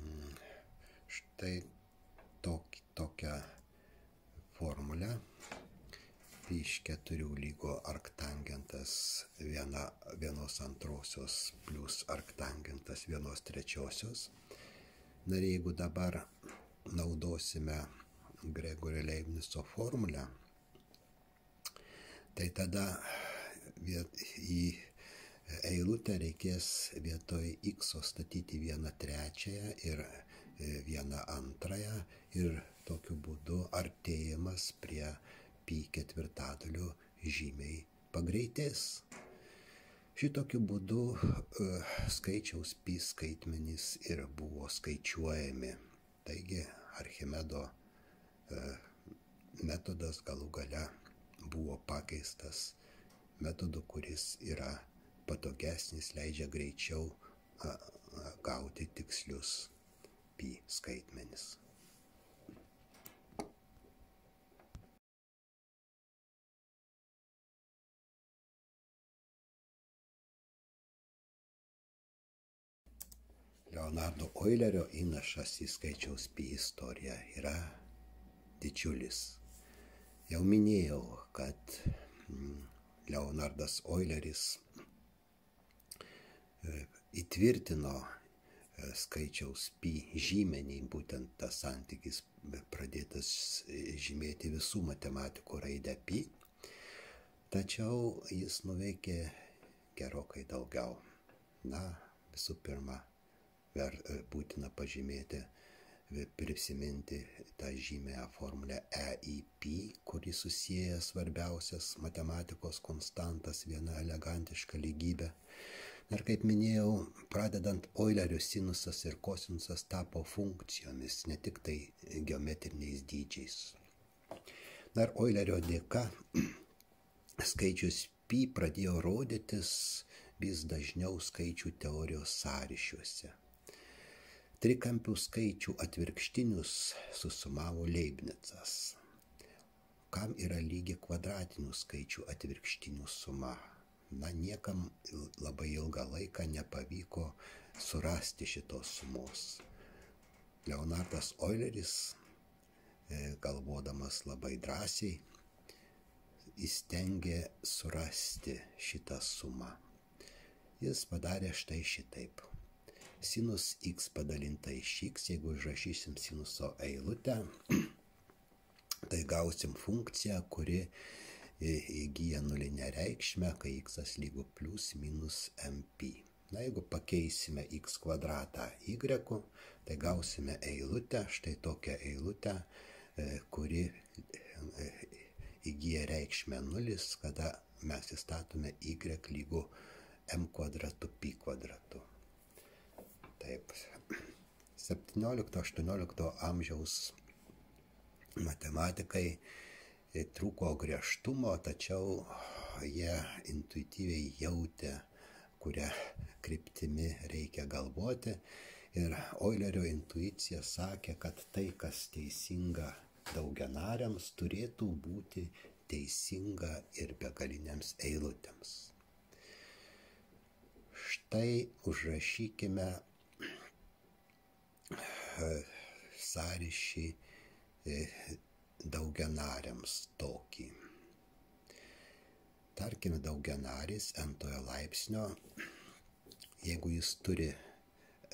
mm, štai tokį, tokią formulę. Iš keturių lygo arktangentas viena, vienos antrosios plus arktangentas vienos trečiosios. Na ir jeigu dabar naudosime Gregorio Leibnico formulę, tai tada į eilutę reikės vietoj x statyti vieną trečiąją ir e, vieną antrąją ir tokiu būdu artėjimas prie pi ketvirtadalio žymiai pagreitės. Šitokiu būdu e, skaičiaus pi skaitmenys ir buvo skaičiuojami. Taigi Archimedo e, metodas galų gale buvo pakeistas metodu, kuris yra patogesnis, leidžia greičiau a, a, gauti tikslius pi skaitmenis. Leonardo Eulerio įnašas į skaičiaus pi istoriją yra didžiulis. Jau minėjau, kad mm, Leonardas Euleris įtvirtino e, skaičiaus pi žymenį, būtent tas santykis pradėtas e, žymėti visų matematikų raidę pi, tačiau jis nuveikė gerokai daugiau. Na, visų pirma, ver, e, būtina pažymėti, prisiminti tą žymę formulę EIP, kuri susiję svarbiausias matematikos konstantas viena elegantiška lygybė Ir kaip minėjau, pradedant Eulerių sinusas ir kosinusas tapo funkcijomis, ne tik tai geometriniais dydžiais. Dar Eulerio dėka [CLEARS THROAT] skaičius pi pradėjo rodytis vis dažniau skaičių teorijos sąryšiuose. Trikampių skaičių atvirkštinius susumavo Leibnicas. Kam yra lygi kvadratinių skaičių atvirkštinių suma? Na niekam labai ilgą laiką nepavyko surasti šitos sumos. Leonardas Euleris, e, galvodamas labai drąsiai, įstengė surasti šitą sumą. Jis padarė štai šitaip. Sinus x padalinta iš x, jeigu užrašysim sinuso eilutę, [CLEARS THROAT] tai gausim funkciją, kuri įgyja nulinę reikšmę, kai x lygu plus minus mp. Na, jeigu pakeisime x kvadratą y, tai gausime eilutę, štai tokią eilutę, e, kuri e, įgyja reikšmę nulis, kada mes įstatome y lygu m kvadratu pi kvadratu. Taip. 17-18 amžiaus matematikai trūko griežtumo, tačiau jie intuityviai jautė, kurią kryptimi reikia galvoti. Ir Oilerio intuicija sakė, kad tai, kas teisinga daugianariams, turėtų būti teisinga ir begaliniams eilutėms. Štai užrašykime e, sąryšį e, daugianariams tokį. Tarkime, daugianaris antrojo laipsnio, jeigu jis turi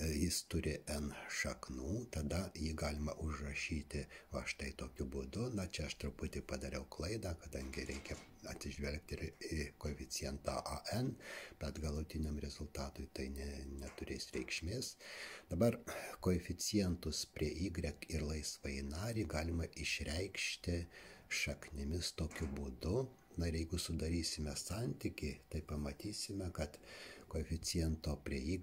jis turi n šaknų, tada jį galima užrašyti va štai tokiu būdu. Na čia aš truputį padariau klaidą, kadangi reikia atsižvelgti ir į koeficientą an, bet galutiniam rezultatui tai ne, neturės reikšmės. Dabar koeficientus prie y ir laisvai narį galima išreikšti šaknimis tokiu būdu. Na ir jeigu sudarysime santyki, tai pamatysime, kad koeficiento prie y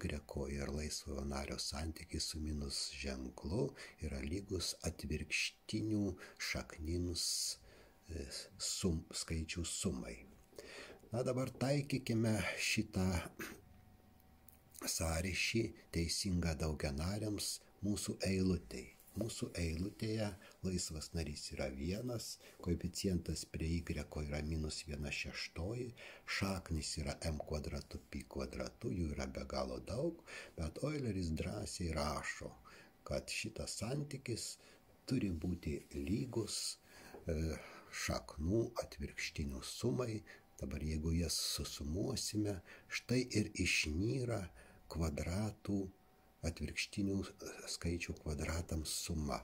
ir laisvojo nario santykis su minus ženklu yra lygus atvirkštinių šaknims e, sum, skaičių sumai. Na dabar taikykime šitą sąryšį teisingą daugianariams mūsų eilutei. Mūsų eilutėje laisvas narys yra vienas, koeficientas prie y yra minus viena šeštoji, šaknis yra m kvadratu pi kvadratu, jų yra be galo daug, bet Euleris drąsiai rašo, kad šitas santykis turi būti lygus e, šaknų atvirkštinių sumai. Dabar jeigu jas susumuosime, štai ir išnyra kvadratų atvirkštinių skaičių kvadratams suma.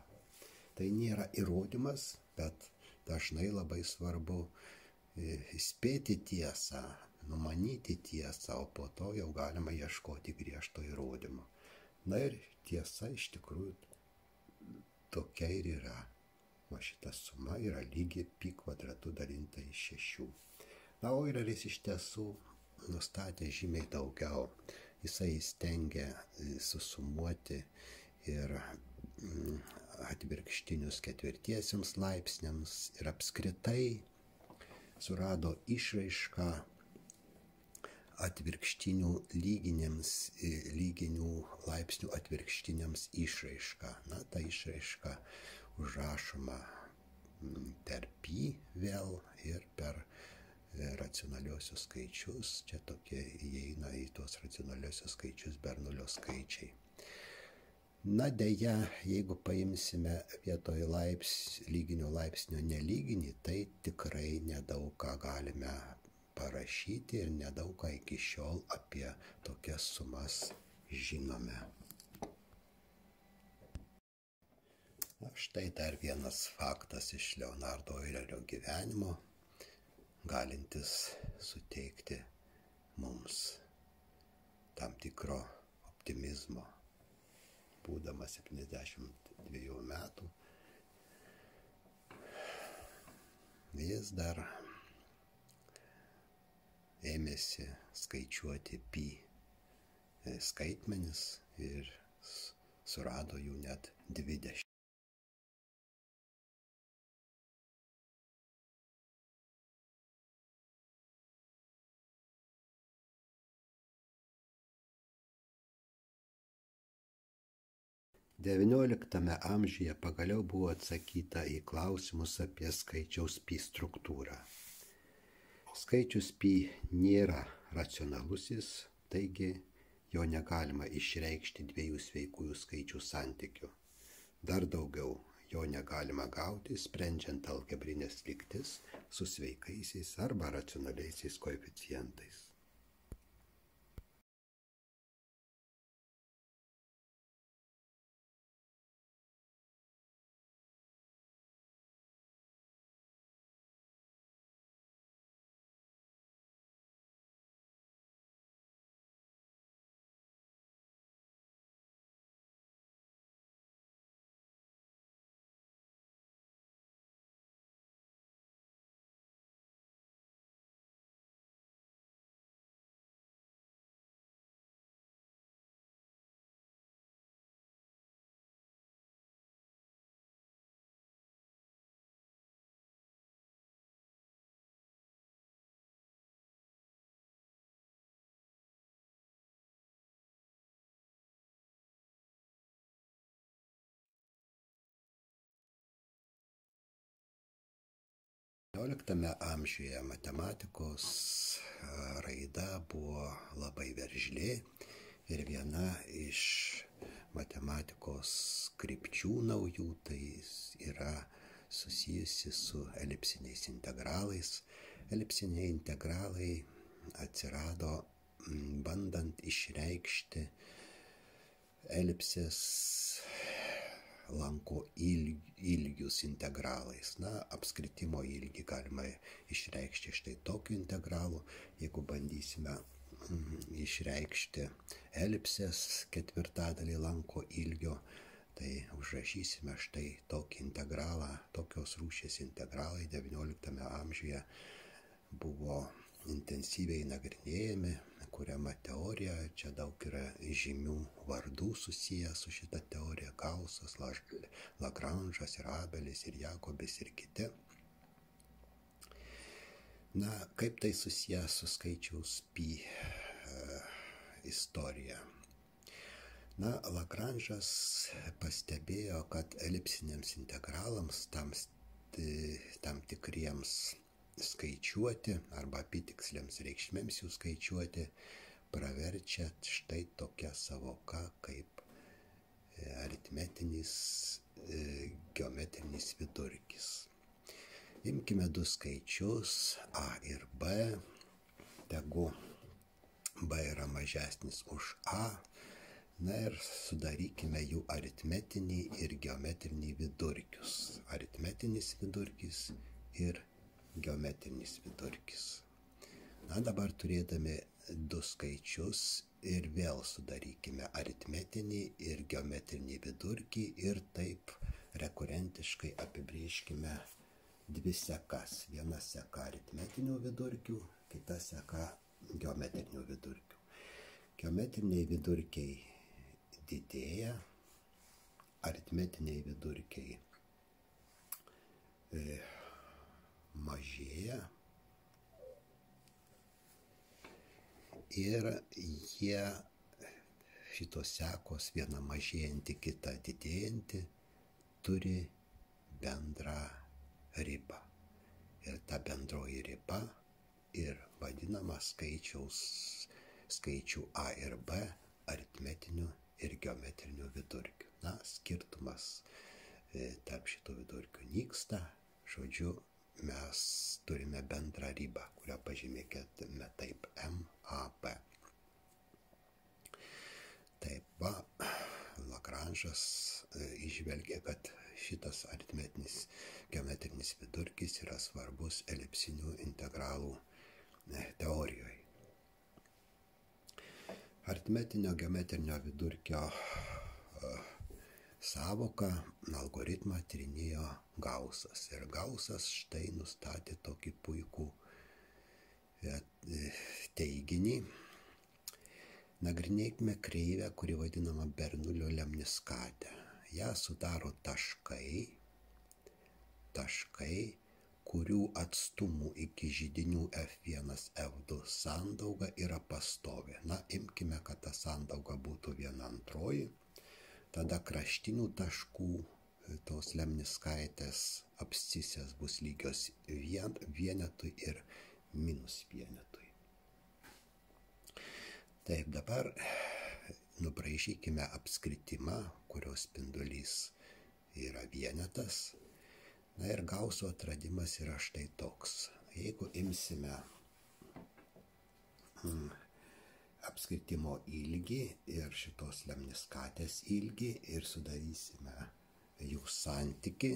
Tai nėra įrodymas, bet dažnai labai svarbu e, įspėti tiesą, numanyti tiesą, o po to jau galima ieškoti griežto įrodymo. Na ir tiesa iš tikrųjų tokia ir yra. O šita suma yra lygi pi kvadratu dalinta iš šešių. Na, Oileris iš tiesų nustatė žymiai daugiau jisai stengia e, susumuoti ir mm, atvirkštinius ketvirtiesiams laipsniams ir apskritai surado išraišką atvirkštinių lyginėms, e, lyginių laipsnių atvirkštiniams išraišką. Na, ta išraiška užrašoma mm, per pi vėl ir per racionaliosius skaičius, čia tokie įeina į tuos racionaliosius skaičius Bernulio skaičiai. Na dėja, jeigu paimsime vietoj laips, lyginio laipsnio nelyginį, tai tikrai nedaug ką galime parašyti ir nedaug ką iki šiol apie tokias sumas žinome. Na, štai dar vienas faktas iš Leonardo Eulerio gyvenimo galintis suteikti mums tam tikro optimizmo. Būdamas 72 metų, jis dar ėmėsi skaičiuoti pi skaitmenis ir surado jų net 20. XIX amžiuje pagaliau buvo atsakyta į klausimus apie skaičiaus pi struktūrą. Skaičius pi nėra racionalusis, taigi jo negalima išreikšti dviejų sveikųjų skaičių santykių. Dar daugiau, jo negalima gauti sprendžiant algebrinės lygtis su sveikaisiais arba racionaliaisiais koeficientais. XIX amžiuje matematikos raida buvo labai veržlė ir viena iš matematikos krypčių naujų tai yra susijusi su elipsiniais integralais. Elipsiniai integralai atsirado bandant išreikšti elipsės lanko ilgius integralais. Na, apskritimo ilgį galima išreikšti štai tokiu integralu. Jeigu bandysime mm, išreikšti elipsės ketvirtadalį lanko ilgio, tai užrašysime štai tokį integralą, tokios rūšės integralai XIX amžiuje buvo intensyviai nagrinėjami, kuriama teorija, čia daug yra žymių vardų susiję su šita teorija - Gausas, Lagranžas ir Abelis ir Jakobis ir kiti. Na, kaip tai susiję su skaičiaus pi e, istorija? Na, Lagranžas pastebėjo, kad elipsiniams integralams, tam, tam tikriems skaičiuoti arba apitiksliams reikšmėms jų skaičiuoti praverčia štai tokia savoka kaip e, aritmetinis e, geometrinis vidurkis. Imkime du skaičius A ir B, tegu B yra mažesnis už A, na ir sudarykime jų aritmetinį ir geometrinį vidurkius. Aritmetinis vidurkis ir geometrinis vidurkis. Na dabar turėdami du skaičius ir vėl sudarykime aritmetinį ir geometrinį vidurkį ir taip rekurentiškai apibrėžkime dvi sekas. Viena seka aritmetinių vidurkių, kita seka geometrinių vidurkių. Geometriniai vidurkiai didėja, aritmetiniai vidurkiai e, mažėja ir jie šitos sekos viena mažėjanti, kita didėjanti turi bendrą ribą. Ir ta bendroji riba ir vadinama skaičiaus, skaičių A ir B aritmetiniu ir geometriniu vidurkiu. Na, skirtumas e, tarp šitų vidurkių nyksta, žodžiu, mes turime bendrą ribą, kurią pažymėkime taip MAP. Taip, va, Lagranžas e, išvelgė, kad šitas aritmetinis geometrinis vidurkis yra svarbus elipsinių integralų e, teorijoje. Aritmetinio geometrinio vidurkio savoką algoritmą tyrinėjo Gausas. Ir Gausas štai nustatė tokį puikų e, teiginį. Nagrinėkime kreivę, kuri vadinama Bernulio lemniskatė. Ja sudaro taškai, taškai, kurių atstumų iki žydinių F1, F2 sandauga yra pastovė. Na, imkime, kad ta sandauga būtų viena antroji tada kraštinių taškų e, tos lemniskaitės abscisės bus lygios vien, vienetui ir minus vienetui. Taip, dabar nubraižykime apskritimą, kurios spindulys yra vienetas. Na ir gauso atradimas yra štai toks. Jeigu imsime hmm, apskritimo ilgį ir šitos lemniskatės ilgį ir sudarysime jų santyki,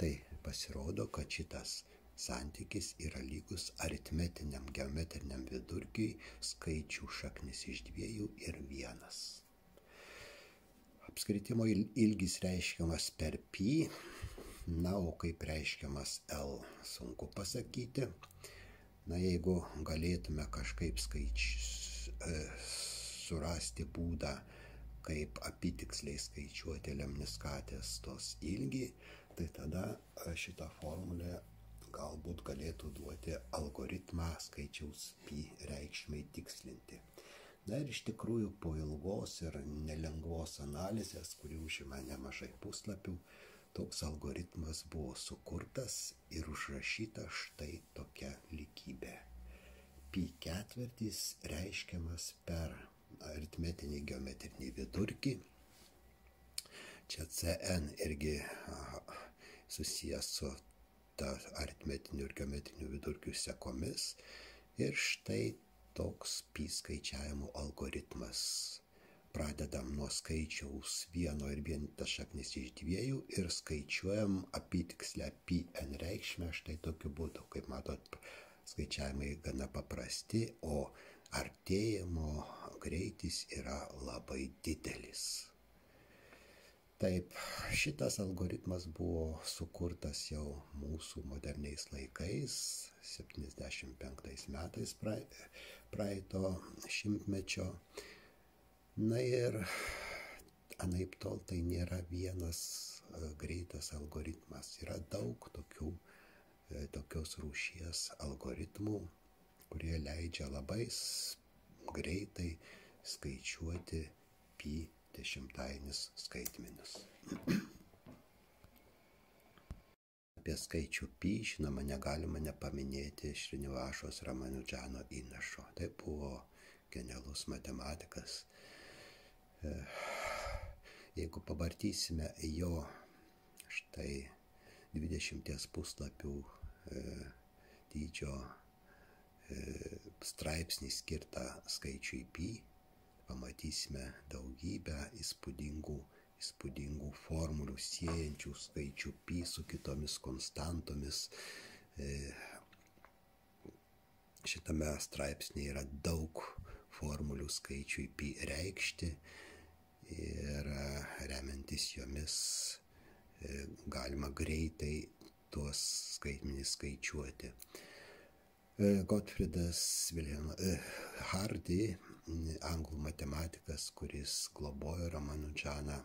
tai pasirodo, kad šitas santykis yra lygus aritmetiniam geometriniam vidurkiui skaičių šaknis iš dviejų ir vienas. Apskritimo ilgis reiškiamas per pi, na, o kaip reiškiamas L sunku pasakyti. Na, jeigu galėtume kažkaip skaičius surasti būdą, kaip apitiksliai skaičiuoti lemniskatės tos ilgį, tai tada e, šitą formulę galbūt galėtų duoti algoritmą skaičiaus pi reikšmiai tikslinti. Na ir iš tikrųjų po ilgos ir nelengvos analizės, kuri užima nemažai puslapių, toks algoritmas buvo sukurtas ir užrašyta štai tokia lygybė. Pi ketvirtis reiškiamas per aritmetinį geometrinį vidurkį. Čia CN irgi susijęs su ta aritmetiniu ir geometriniu vidurkiu sekomis. Ir štai toks pi skaičiavimo algoritmas pradedam nuo skaičiaus vieno ir vienintas šaknis iš dviejų ir skaičiuojam apytikslę pi n reikšmę štai tokiu būdu. Kaip matot, skaičiavimai gana paprasti, o artėjimo greitis yra labai didelis. Taip, šitas algoritmas buvo sukurtas jau mūsų moderniais laikais, 75 metais praeito šimtmečio. Na ir anaip tol tai nėra vienas e, greitas algoritmas. Yra daug tokių, e, tokios rūšies algoritmų, kurie leidžia labai greitai skaičiuoti pi dešimtainis skaitmenis. [CLEARS THROAT] Apie skaičių pi, žinoma, negalima nepaminėti Šrinivašos Ramanudžano įnašo. Tai buvo genialus matematikas, Jeigu pavartysime jo štai 20 puslapių e, dydžio e, straipsnį skirtą skaičiui pi, pamatysime daugybę įspūdingų, įspūdingų formulių siejančių skaičių pi su kitomis konstantomis. E, šitame straipsnėje yra daug formulių skaičiui pi reikšti ir e, remiantis jomis galima greitai tuos skaitmenys skaičiuoti. E, Gottfriedas Wilhelm Hardy, anglų matematikas, kuris globojo Ramanudžaną,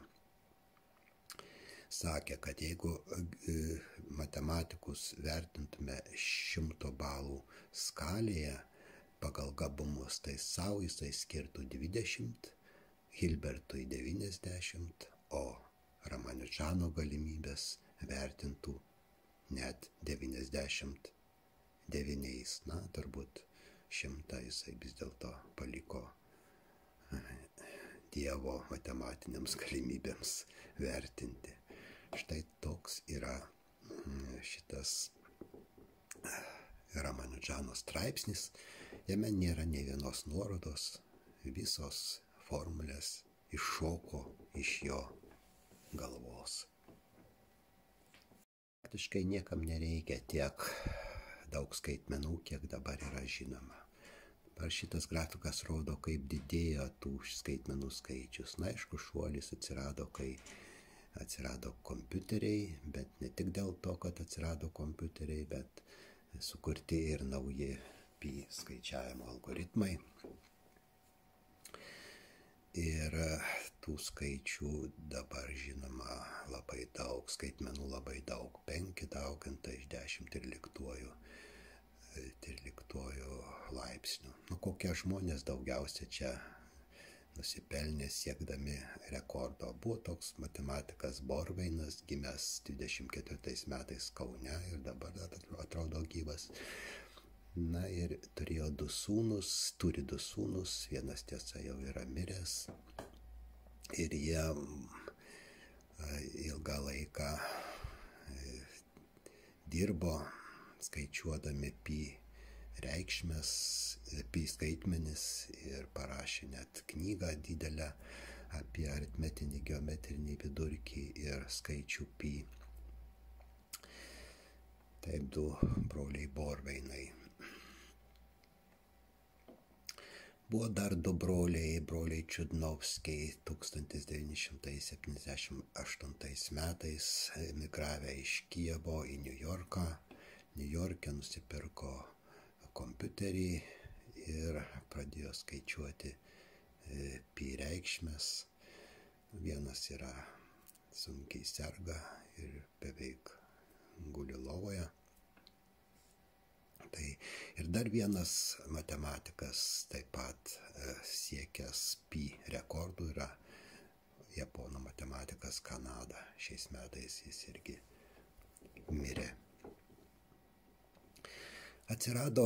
sakė, kad jeigu matematikus vertintume šimto balų skalėje pagal gabumus, tai savo jisai skirtų 20 Hilbertui 90, o Ramanučano galimybės vertintų net 99. Na, turbūt šimtą jisai vis dėlto paliko Dievo matematiniams galimybėms vertinti. Štai toks yra mm, šitas Ramanučano straipsnis. Jame nėra ne vienos nuorodos, visos formulės iššoko iš jo galvos. Praktiškai niekam nereikia tiek daug skaitmenų, kiek dabar yra žinoma. Ar šitas grafikas rodo, kaip didėjo tų skaitmenų skaičius. Na, aišku, šuolis atsirado, kai atsirado kompiuteriai, bet ne tik dėl to, kad atsirado kompiuteriai, bet sukurti ir nauji pi skaičiavimo algoritmai ir e, tų skaičių dabar žinoma labai daug, skaitmenų labai daug, 5 dauginta iš 10 trirliktuoju, trirliktuoju laipsniu. Nu, kokie žmonės daugiausia čia nusipelnė siekdami rekordo. Buvo toks matematikas Borveinas, gimęs 24 metais Kaune ir dabar atrodo gyvas. Na ir turėjo du sūnus, turi du sūnus, vienas tiesa jau yra miręs. Ir jie ilgą laiką dirbo skaičiuodami pi reikšmės, pi skaitmenis ir parašė net knygą didelę apie aritmetinį geometrinį vidurkį ir skaičių pi. Taip du broliai Borveinai. Buvo dar du broliai, broliai Čiudnovskiai 1978 metais emigravę iš Kievo į New Yorką. New York'e nusipirko kompiuterį ir pradėjo skaičiuoti e, pi reikšmės. Vienas yra sunkiai serga ir beveik guli lovoje. Tai ir dar vienas matematikas taip pat e, siekęs pi rekordų yra japonų matematikas Kanada. Šiais metais jis irgi mirė. Atsirado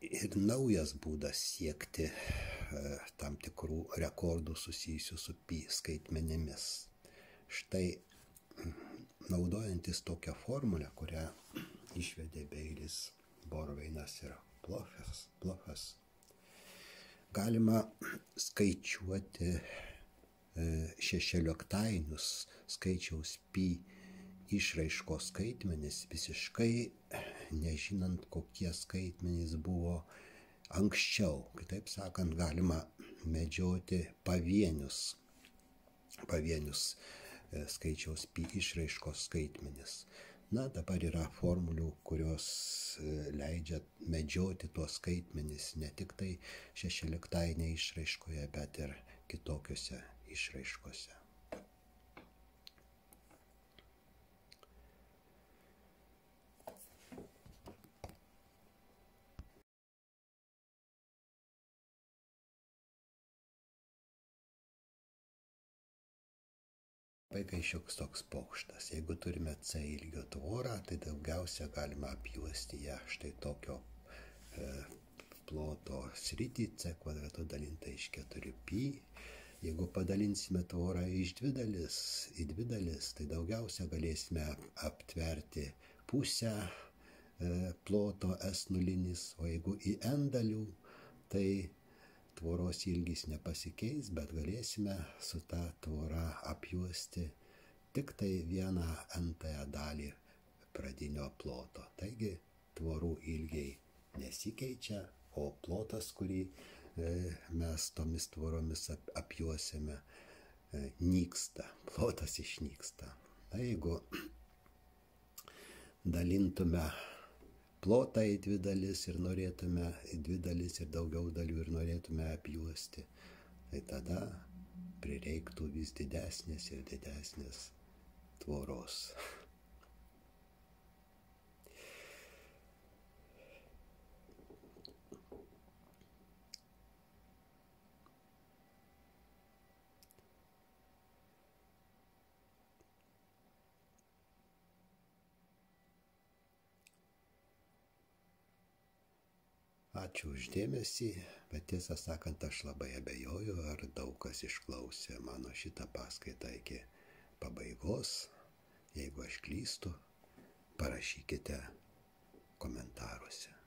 ir naujas būdas siekti e, tam tikrų rekordų susijusių su pi skaitmenimis. Štai naudojantis tokią formulę, kurią išvedė Beilis, Borveinas ir Plochas, Plochas galima skaičiuoti e, šešėlioktainius skaičiaus pi išraiškos skaitmenis visiškai nežinant, kokie skaitmenys buvo anksčiau. Kitaip sakant, galima medžioti pavienius, pavienius e, skaičiaus pi išraiškos skaitmenis. Na, dabar yra formulių, kurios e, leidžia medžioti tuos skaitmenis ne tik tai šešioliktainė išraiškoje, bet ir kitokiose išraiškose. Vaikai šioks toks pokštas. Jeigu turime C ilgio tvorą, tai daugiausia galima apjuosti ją štai tokio e, ploto sritį C kvadrato dalinta iš 4pi. Jeigu padalinsime tvorą iš dvi dalis, į dvi dalis, tai daugiausia galėsime aptverti pusę e, ploto S nulinis, o jeigu į N dalių, tai tvoros ilgis nepasikeis, bet galėsime su ta tvora apjuosti tik tai vieną antąją dalį pradinio ploto. Taigi tvorų ilgiai nesikeičia, o plotas, kurį e, mes tomis tvoromis apjuosime, e, nyksta, plotas išnyksta. Na, jeigu [CLEARS THROAT] dalintume plotą į dvi dalis ir norėtume į dvi dalis ir daugiau dalių ir norėtume apjuosti, tai tada prireiktų vis didesnės ir didesnės tvoros. [LAUGHS] Ačiū uždėmesį, bet tiesą sakant, aš labai abejoju, ar daug kas išklausė mano šitą paskaitą iki pabaigos. Jeigu aš klystu, parašykite komentaruose.